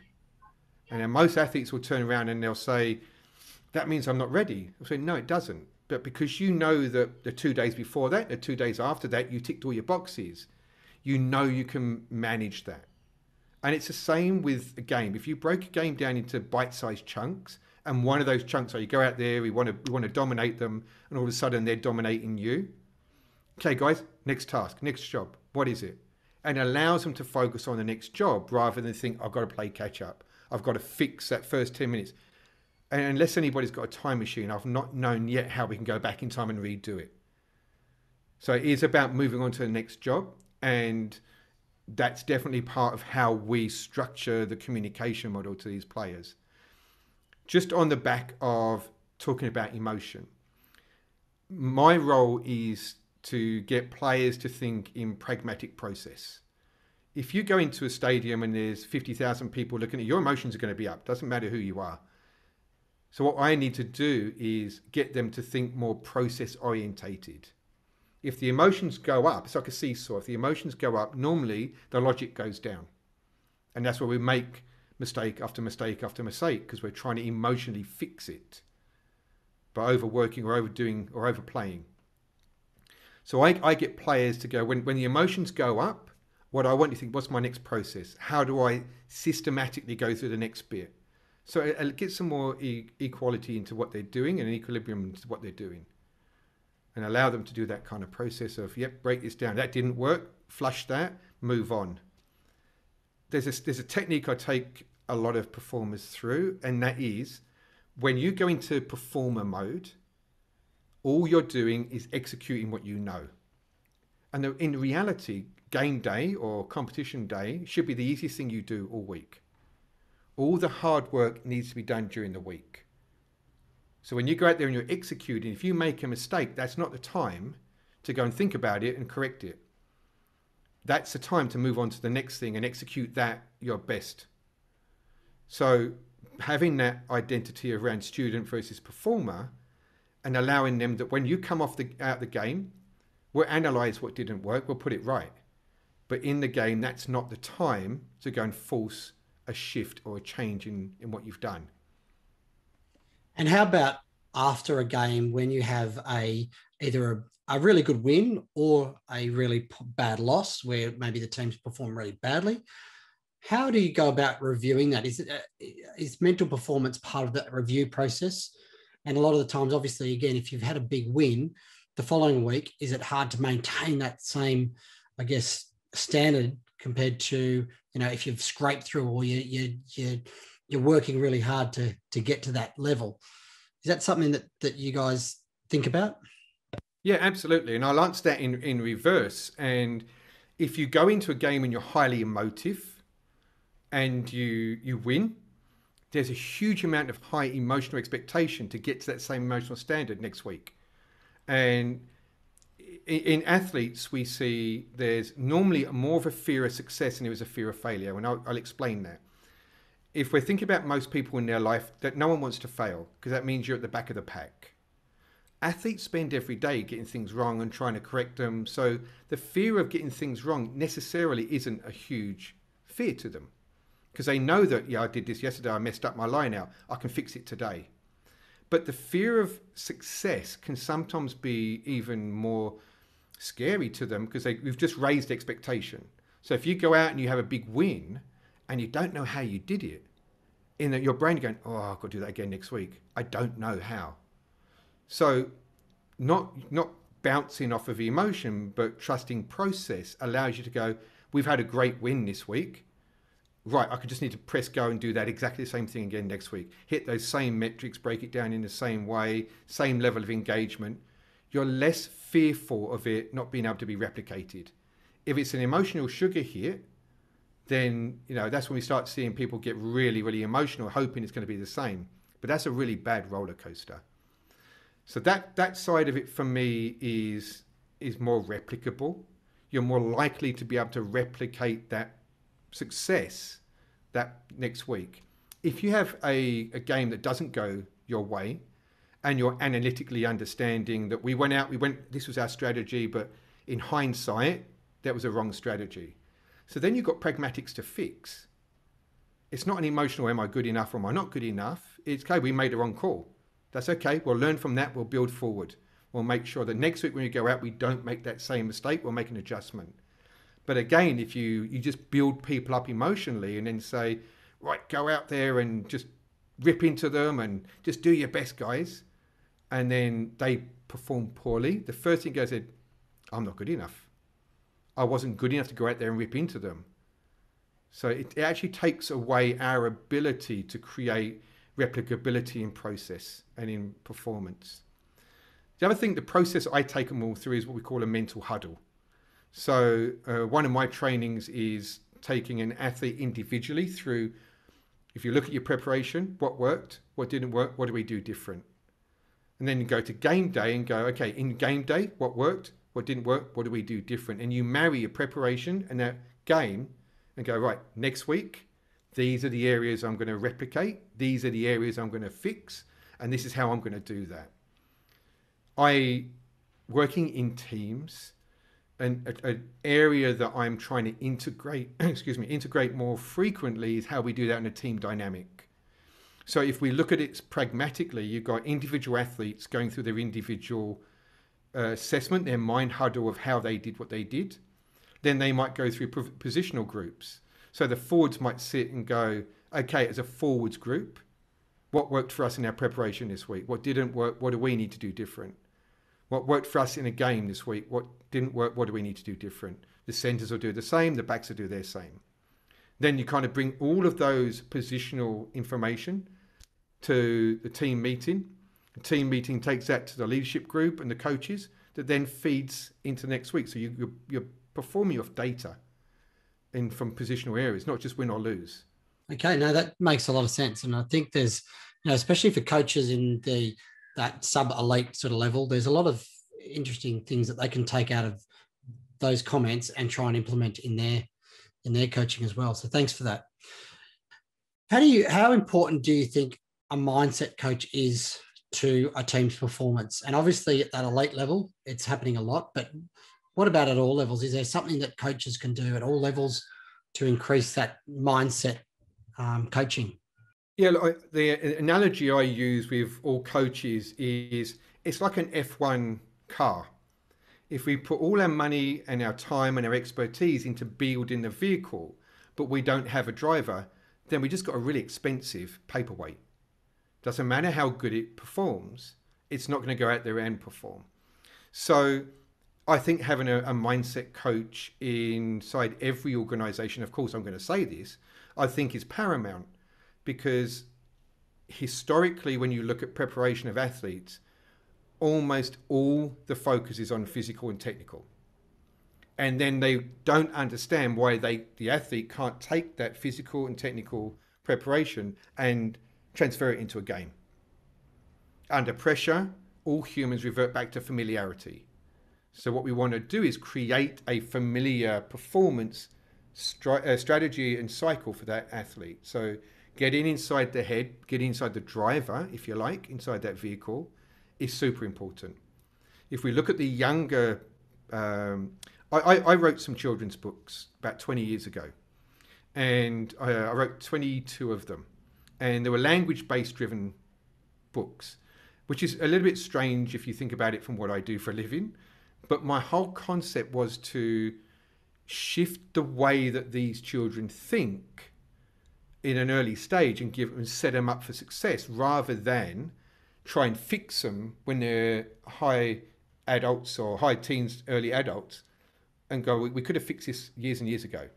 [SPEAKER 5] And then most athletes will turn around and they'll say, that means I'm not ready. I'll say, no, it doesn't. But because you know that the two days before that, the two days after that, you ticked all your boxes, you know you can manage that. And it's the same with a game. If you break a game down into bite-sized chunks, and one of those chunks are you go out there, we want to we want to dominate them, and all of a sudden they're dominating you. Okay, guys, next task, next job. What is it? And allows them to focus on the next job rather than think, I've got to play catch up. I've got to fix that first 10 minutes. And unless anybody's got a time machine, I've not known yet how we can go back in time and redo it. So it is about moving on to the next job. And that's definitely part of how we structure the communication model to these players. Just on the back of talking about emotion, my role is to get players to think in pragmatic process. If you go into a stadium and there's 50,000 people looking at your emotions are going to be up, doesn't matter who you are. So what I need to do is get them to think more process orientated. If the emotions go up, it's like a seesaw. If the emotions go up, normally the logic goes down. And that's where we make mistake after mistake after mistake because we're trying to emotionally fix it by overworking or overdoing or overplaying. So I, I get players to go, when, when the emotions go up, what I want you to think, what's my next process? How do I systematically go through the next bit? So it, it gets some more e- equality into what they're doing and an equilibrium into what they're doing. And allow them to do that kind of process of, yep, break this down. That didn't work, flush that, move on. There's a, there's a technique I take a lot of performers through, and that is when you go into performer mode, all you're doing is executing what you know. And in reality, game day or competition day should be the easiest thing you do all week. All the hard work needs to be done during the week. So when you go out there and you're executing, if you make a mistake, that's not the time to go and think about it and correct it. That's the time to move on to the next thing and execute that your best. So having that identity around student versus performer and allowing them that when you come off the out the game, we'll analyze what didn't work, we'll put it right. But in the game, that's not the time to go and force a shift or a change in, in what you've done.
[SPEAKER 1] And how about after a game when you have a either a, a really good win or a really bad loss where maybe the teams perform really badly? How do you go about reviewing that? Is it uh, is mental performance part of that review process? And a lot of the times, obviously, again, if you've had a big win, the following week, is it hard to maintain that same, I guess, standard compared to you know if you've scraped through or you you you you're working really hard to to get to that level. Is that something that that you guys think about?
[SPEAKER 5] Yeah, absolutely. And I'll answer that in in reverse. And if you go into a game and you're highly emotive and you you win, there's a huge amount of high emotional expectation to get to that same emotional standard next week. And in, athletes, we see there's normally more of a fear of success than there is a fear of failure. And I'll, I'll explain that. If we're thinking about most people in their life, that no one wants to fail because that means you're at the back of the pack. Athletes spend every day getting things wrong and trying to correct them. So the fear of getting things wrong necessarily isn't a huge fear to them because they know that, yeah, I did this yesterday, I messed up my line out, I can fix it today. But the fear of success can sometimes be even more scary to them because we've just raised expectation. So if you go out and you have a big win and you don't know how you did it, in that your brain going, oh, I've got to do that again next week. I don't know how. So not not bouncing off of emotion, but trusting process allows you to go, we've had a great win this week right, I could just need to press go and do that exactly the same thing again next week. Hit those same metrics, break it down in the same way, same level of engagement. You're less fearful of it not being able to be replicated. If it's an emotional sugar hit, then you know that's when we start seeing people get really, really emotional, hoping it's going to be the same. But that's a really bad roller coaster. So that that side of it for me is is more replicable. You're more likely to be able to replicate that success that next week. If you have a, a game that doesn't go your way and you're analytically understanding that we went out, we went, this was our strategy, but in hindsight, that was a wrong strategy. So then you've got pragmatics to fix. it's not an emotional, am I good enough or am I not good enough? It's okay, we made a wrong call. That's okay. We'll learn from that. We'll build forward. We'll make sure that next week when we go out, we don't make that same mistake. We'll make an adjustment. But again, if you, you just build people up emotionally and then say, right, go out there and just rip into them and just do your best, guys, and then they perform poorly, the first thing goes, said, I'm not good enough. I wasn't good enough to go out there and rip into them. So it, it actually takes away our ability to create replicability in process and in performance. The other thing, the process I take them all through is what we call a mental huddle. So uh, one of my trainings is taking an athlete individually through. If you look at your preparation, what worked, what didn't work, what do we do different, and then you go to game day and go, okay, in game day, what worked, what didn't work, what do we do different, and you marry your preparation and that game, and go right next week. These are the areas I'm going to replicate. These are the areas I'm going to fix, and this is how I'm going to do that. I working in teams an, an area that I'm trying to integrate, [CLEARS THROAT] excuse me, integrate more frequently is how we do that in a team dynamic. So if we look at it pragmatically, you've got individual athletes going through their individual uh, assessment, their mind huddle of how they did what they did. Then they might go through positional groups. So the forwards might sit and go, okay, as a forwards group, what worked for us in our preparation this week? What didn't work? What do we need to do different? What worked for us in a game this week? What didn't work? What do we need to do different? The centres will do the same, the backs will do their same. Then you kind of bring all of those positional information to the team meeting. The team meeting takes that to the leadership group and the coaches that then feeds into next week. So you, you're, you're performing off data in from positional areas, not just win or lose.
[SPEAKER 1] Okay, no, that makes a lot of sense. And I think there's, you know, especially for coaches in the that sub elite sort of level, there's a lot of interesting things that they can take out of those comments and try and implement in their in their coaching as well. So thanks for that. How do you how important do you think a mindset coach is to a team's performance? And obviously at that elite level, it's happening a lot, but what about at all levels? Is there something that coaches can do at all levels to increase that mindset um, coaching?
[SPEAKER 5] Yeah, the analogy I use with all coaches is it's like an F1 car. If we put all our money and our time and our expertise into building the vehicle, but we don't have a driver, then we just got a really expensive paperweight. Doesn't matter how good it performs, it's not going to go out there and perform. So I think having a, a mindset coach inside every organization, of course, I'm going to say this, I think is paramount because historically, when you look at preparation of athletes, almost all the focus is on physical and technical. And then they don't understand why they the athlete can't take that physical and technical preparation and transfer it into a game. Under pressure, all humans revert back to familiarity. So what we want to do is create a familiar performance uh, strategy and cycle for that athlete. So getting inside the head, getting inside the driver, if you like, inside that vehicle, is super important. If we look at the younger, um, I, I, wrote some children's books about 20 years ago, and I, I wrote 22 of them, and they were language-based driven books, which is a little bit strange if you think about it from what I do for a living. But my whole concept was to shift the way that these children think in an early stage and give and set them up for success rather than try and fix them when they're high adults or high teens, early adults, and go, we could have fixed this years and years ago.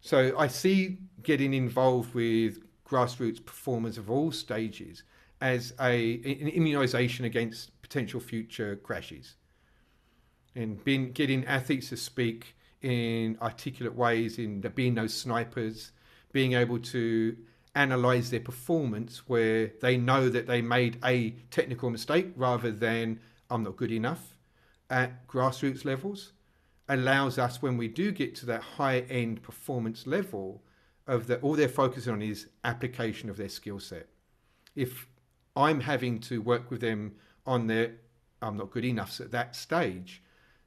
[SPEAKER 5] So I see getting involved with grassroots performers of all stages as a an immunization against potential future crashes, and being getting athletes to speak in articulate ways, in there being no snipers, being able to analyze their performance where they know that they made a technical mistake rather than I'm not good enough at grassroots levels allows us when we do get to that high end performance level of that all they're focusing on is application of their skill set. If i'm having to work with them on their i'm not good enough at that stage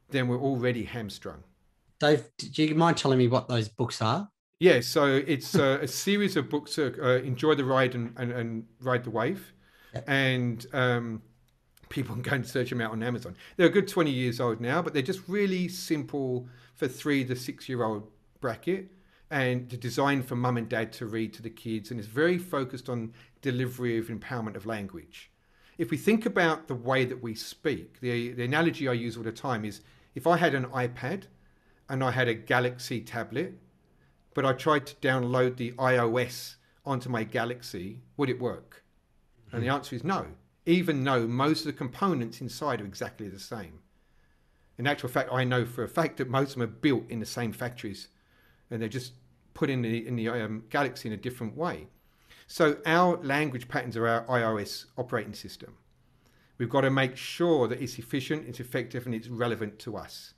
[SPEAKER 5] then we're already hamstrung.
[SPEAKER 1] Dave do you mind telling me what those books are
[SPEAKER 5] Yeah, so it's uh, a series of books. Uh, Enjoy the ride and, and, and ride the wave, and um, people can go and search them out on Amazon. They're a good twenty years old now, but they're just really simple for three to six year old bracket, and designed for mum and dad to read to the kids, and it's very focused on delivery of empowerment of language. If we think about the way that we speak, the the analogy I use all the time is if I had an iPad and I had a Galaxy tablet but I tried to download the iOS onto my Galaxy, would it work? And the answer is no, even though most of the components inside are exactly the same. In actual fact, I know for a fact that most of them are built in the same factories and they're just put in the, in the um, Galaxy in a different way. So our language patterns are our iOS operating system. We've got to make sure that it's efficient, it's effective, and it's relevant to us.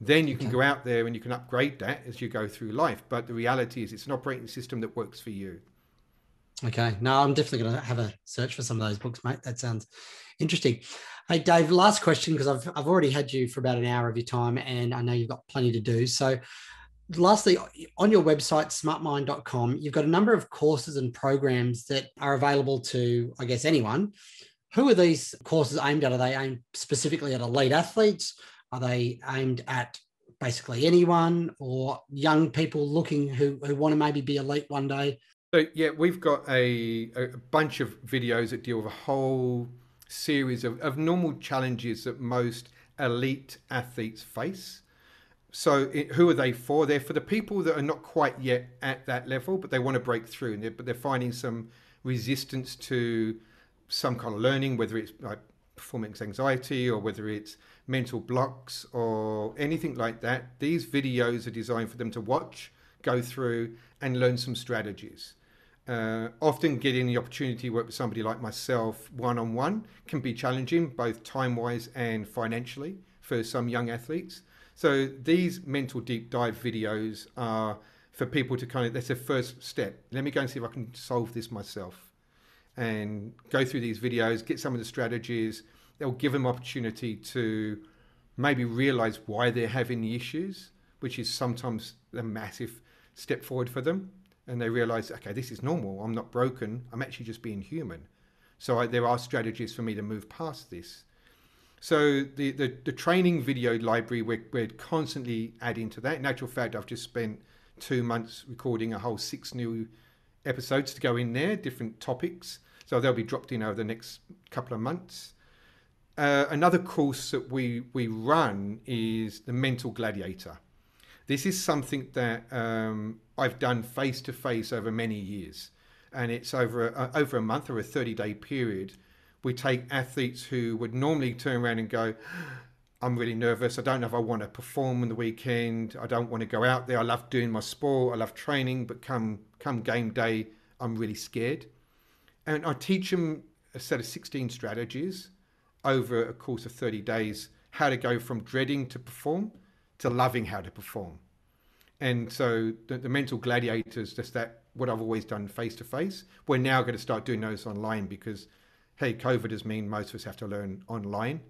[SPEAKER 5] Then you can go out there and you can upgrade that as you go through life. But the reality is, it's an operating system that works for you.
[SPEAKER 1] Okay. No, I'm definitely going to have a search for some of those books, mate. That sounds interesting. Hey, Dave, last question because I've, I've already had you for about an hour of your time and I know you've got plenty to do. So, lastly, on your website, smartmind.com, you've got a number of courses and programs that are available to, I guess, anyone. Who are these courses aimed at? Are they aimed specifically at elite athletes? Are they aimed at basically anyone or young people looking who, who want to maybe be elite one day?
[SPEAKER 5] So yeah, we've got a, a bunch of videos that deal with a whole series of, of normal challenges that most elite athletes face. So it, who are they for? They're for the people that are not quite yet at that level, but they want to break through, and they're, but they're finding some resistance to some kind of learning, whether it's like performance anxiety or whether it's mental blocks or anything like that. These videos are designed for them to watch, go through, and learn some strategies. Uh, often getting the opportunity to work with somebody like myself one on one can be challenging, both time wise and financially, for some young athletes. So these mental deep dive videos are for people to kind of, that's the first step. Let me go and see if I can solve this myself and go through these videos, get some of the strategies, they'll give them opportunity to maybe realize why they're having the issues, which is sometimes a massive step forward for them. And they realize, okay, this is normal. I'm not broken. I'm actually just being human. So I, there are strategies for me to move past this. So the, the, the training video library, we're, we're constantly adding to that. In actual fact, I've just spent two months recording a whole six new episodes to go in there, different topics. So they'll be dropped in over the next couple of months. Uh, another course that we, we run is the Mental Gladiator. This is something that um, I've done face to face over many years, and it's over a, over a month or a 30 day period. We take athletes who would normally turn around and go, I'm really nervous. I don't know if I want to perform on the weekend. I don't want to go out there. I love doing my sport. I love training, but come come game day, I'm really scared. And I teach them a set of 16 strategies over a course of 30 days how to go from dreading to perform to loving how to perform. And so the, the mental gladiators, just that what I've always done face to face. We're now going to start doing those online because, hey, COVID has mean most of us have to learn online,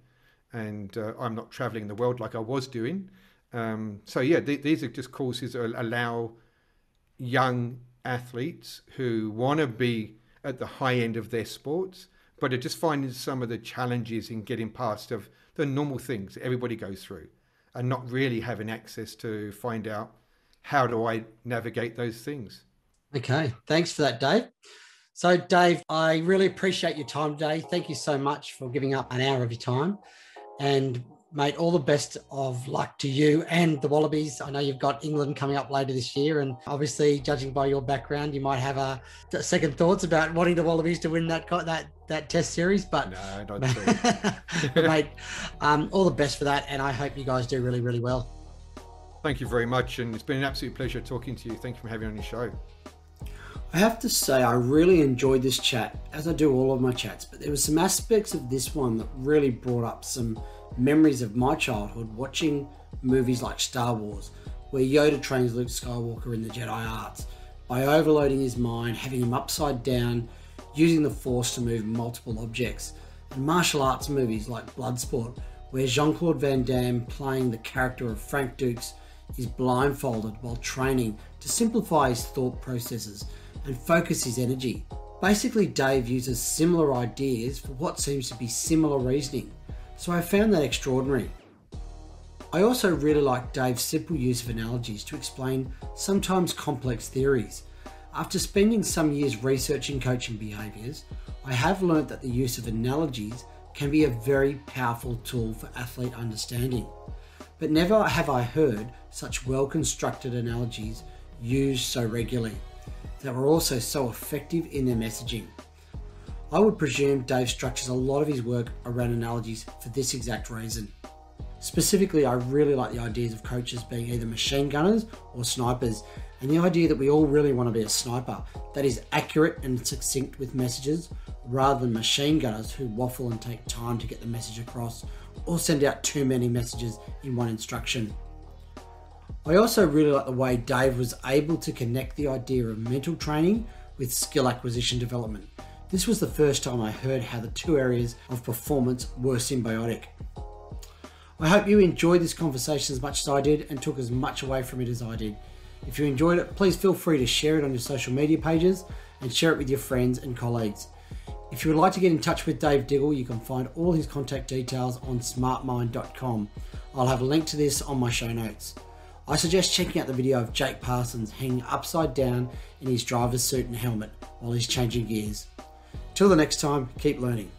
[SPEAKER 5] and uh, I'm not traveling the world like I was doing. Um, so yeah, th- these are just courses that allow young athletes who want to be at the high end of their sports but are just finding some of the challenges in getting past of the normal things everybody goes through and not really having access to find out how do I navigate those things.
[SPEAKER 1] Okay, thanks for that, Dave. So, Dave, I really appreciate your time today. Thank you so much for giving up an hour of your time. And mate, all the best of luck to you and the Wallabies. I know you've got England coming up later this year, and obviously, judging by your background, you might have a, a second thoughts about wanting the Wallabies to win that that that Test series. But
[SPEAKER 5] no, [LAUGHS] not
[SPEAKER 1] mate, um, all the best for that, and I hope you guys do really, really well.
[SPEAKER 5] Thank you very much, and it's been an absolute pleasure talking to you. Thank you for having me on your show.
[SPEAKER 1] I have to say, I really enjoyed this chat, as I do all of my chats, but there were some aspects of this one that really brought up some memories of my childhood watching movies like Star Wars, where Yoda trains Luke Skywalker in the Jedi arts by overloading his mind, having him upside down, using the Force to move multiple objects, and martial arts movies like Bloodsport, where Jean Claude Van Damme, playing the character of Frank Dux, is blindfolded while training to simplify his thought processes and focus his energy. Basically, Dave uses similar ideas for what seems to be similar reasoning, so I found that extraordinary. I also really like Dave's simple use of analogies to explain sometimes complex theories. After spending some years researching coaching behaviours, I have learned that the use of analogies can be a very powerful tool for athlete understanding. But never have I heard such well constructed analogies used so regularly that were also so effective in their messaging. I would presume Dave structures a lot of his work around analogies for this exact reason. Specifically, I really like the ideas of coaches being either machine gunners or snipers, and the idea that we all really want to be a sniper that is accurate and succinct with messages rather than machine gunners who waffle and take time to get the message across or send out too many messages in one instruction. I also really like the way Dave was able to connect the idea of mental training with skill acquisition development. This was the first time I heard how the two areas of performance were symbiotic. I hope you enjoyed this conversation as much as I did and took as much away from it as I did. If you enjoyed it, please feel free to share it on your social media pages and share it with your friends and colleagues. If you would like to get in touch with Dave Diggle, you can find all his contact details on smartmind.com. I'll have a link to this on my show notes. I suggest checking out the video of Jake Parsons hanging upside down in his driver's suit and helmet while he's changing gears. Till the next time, keep learning.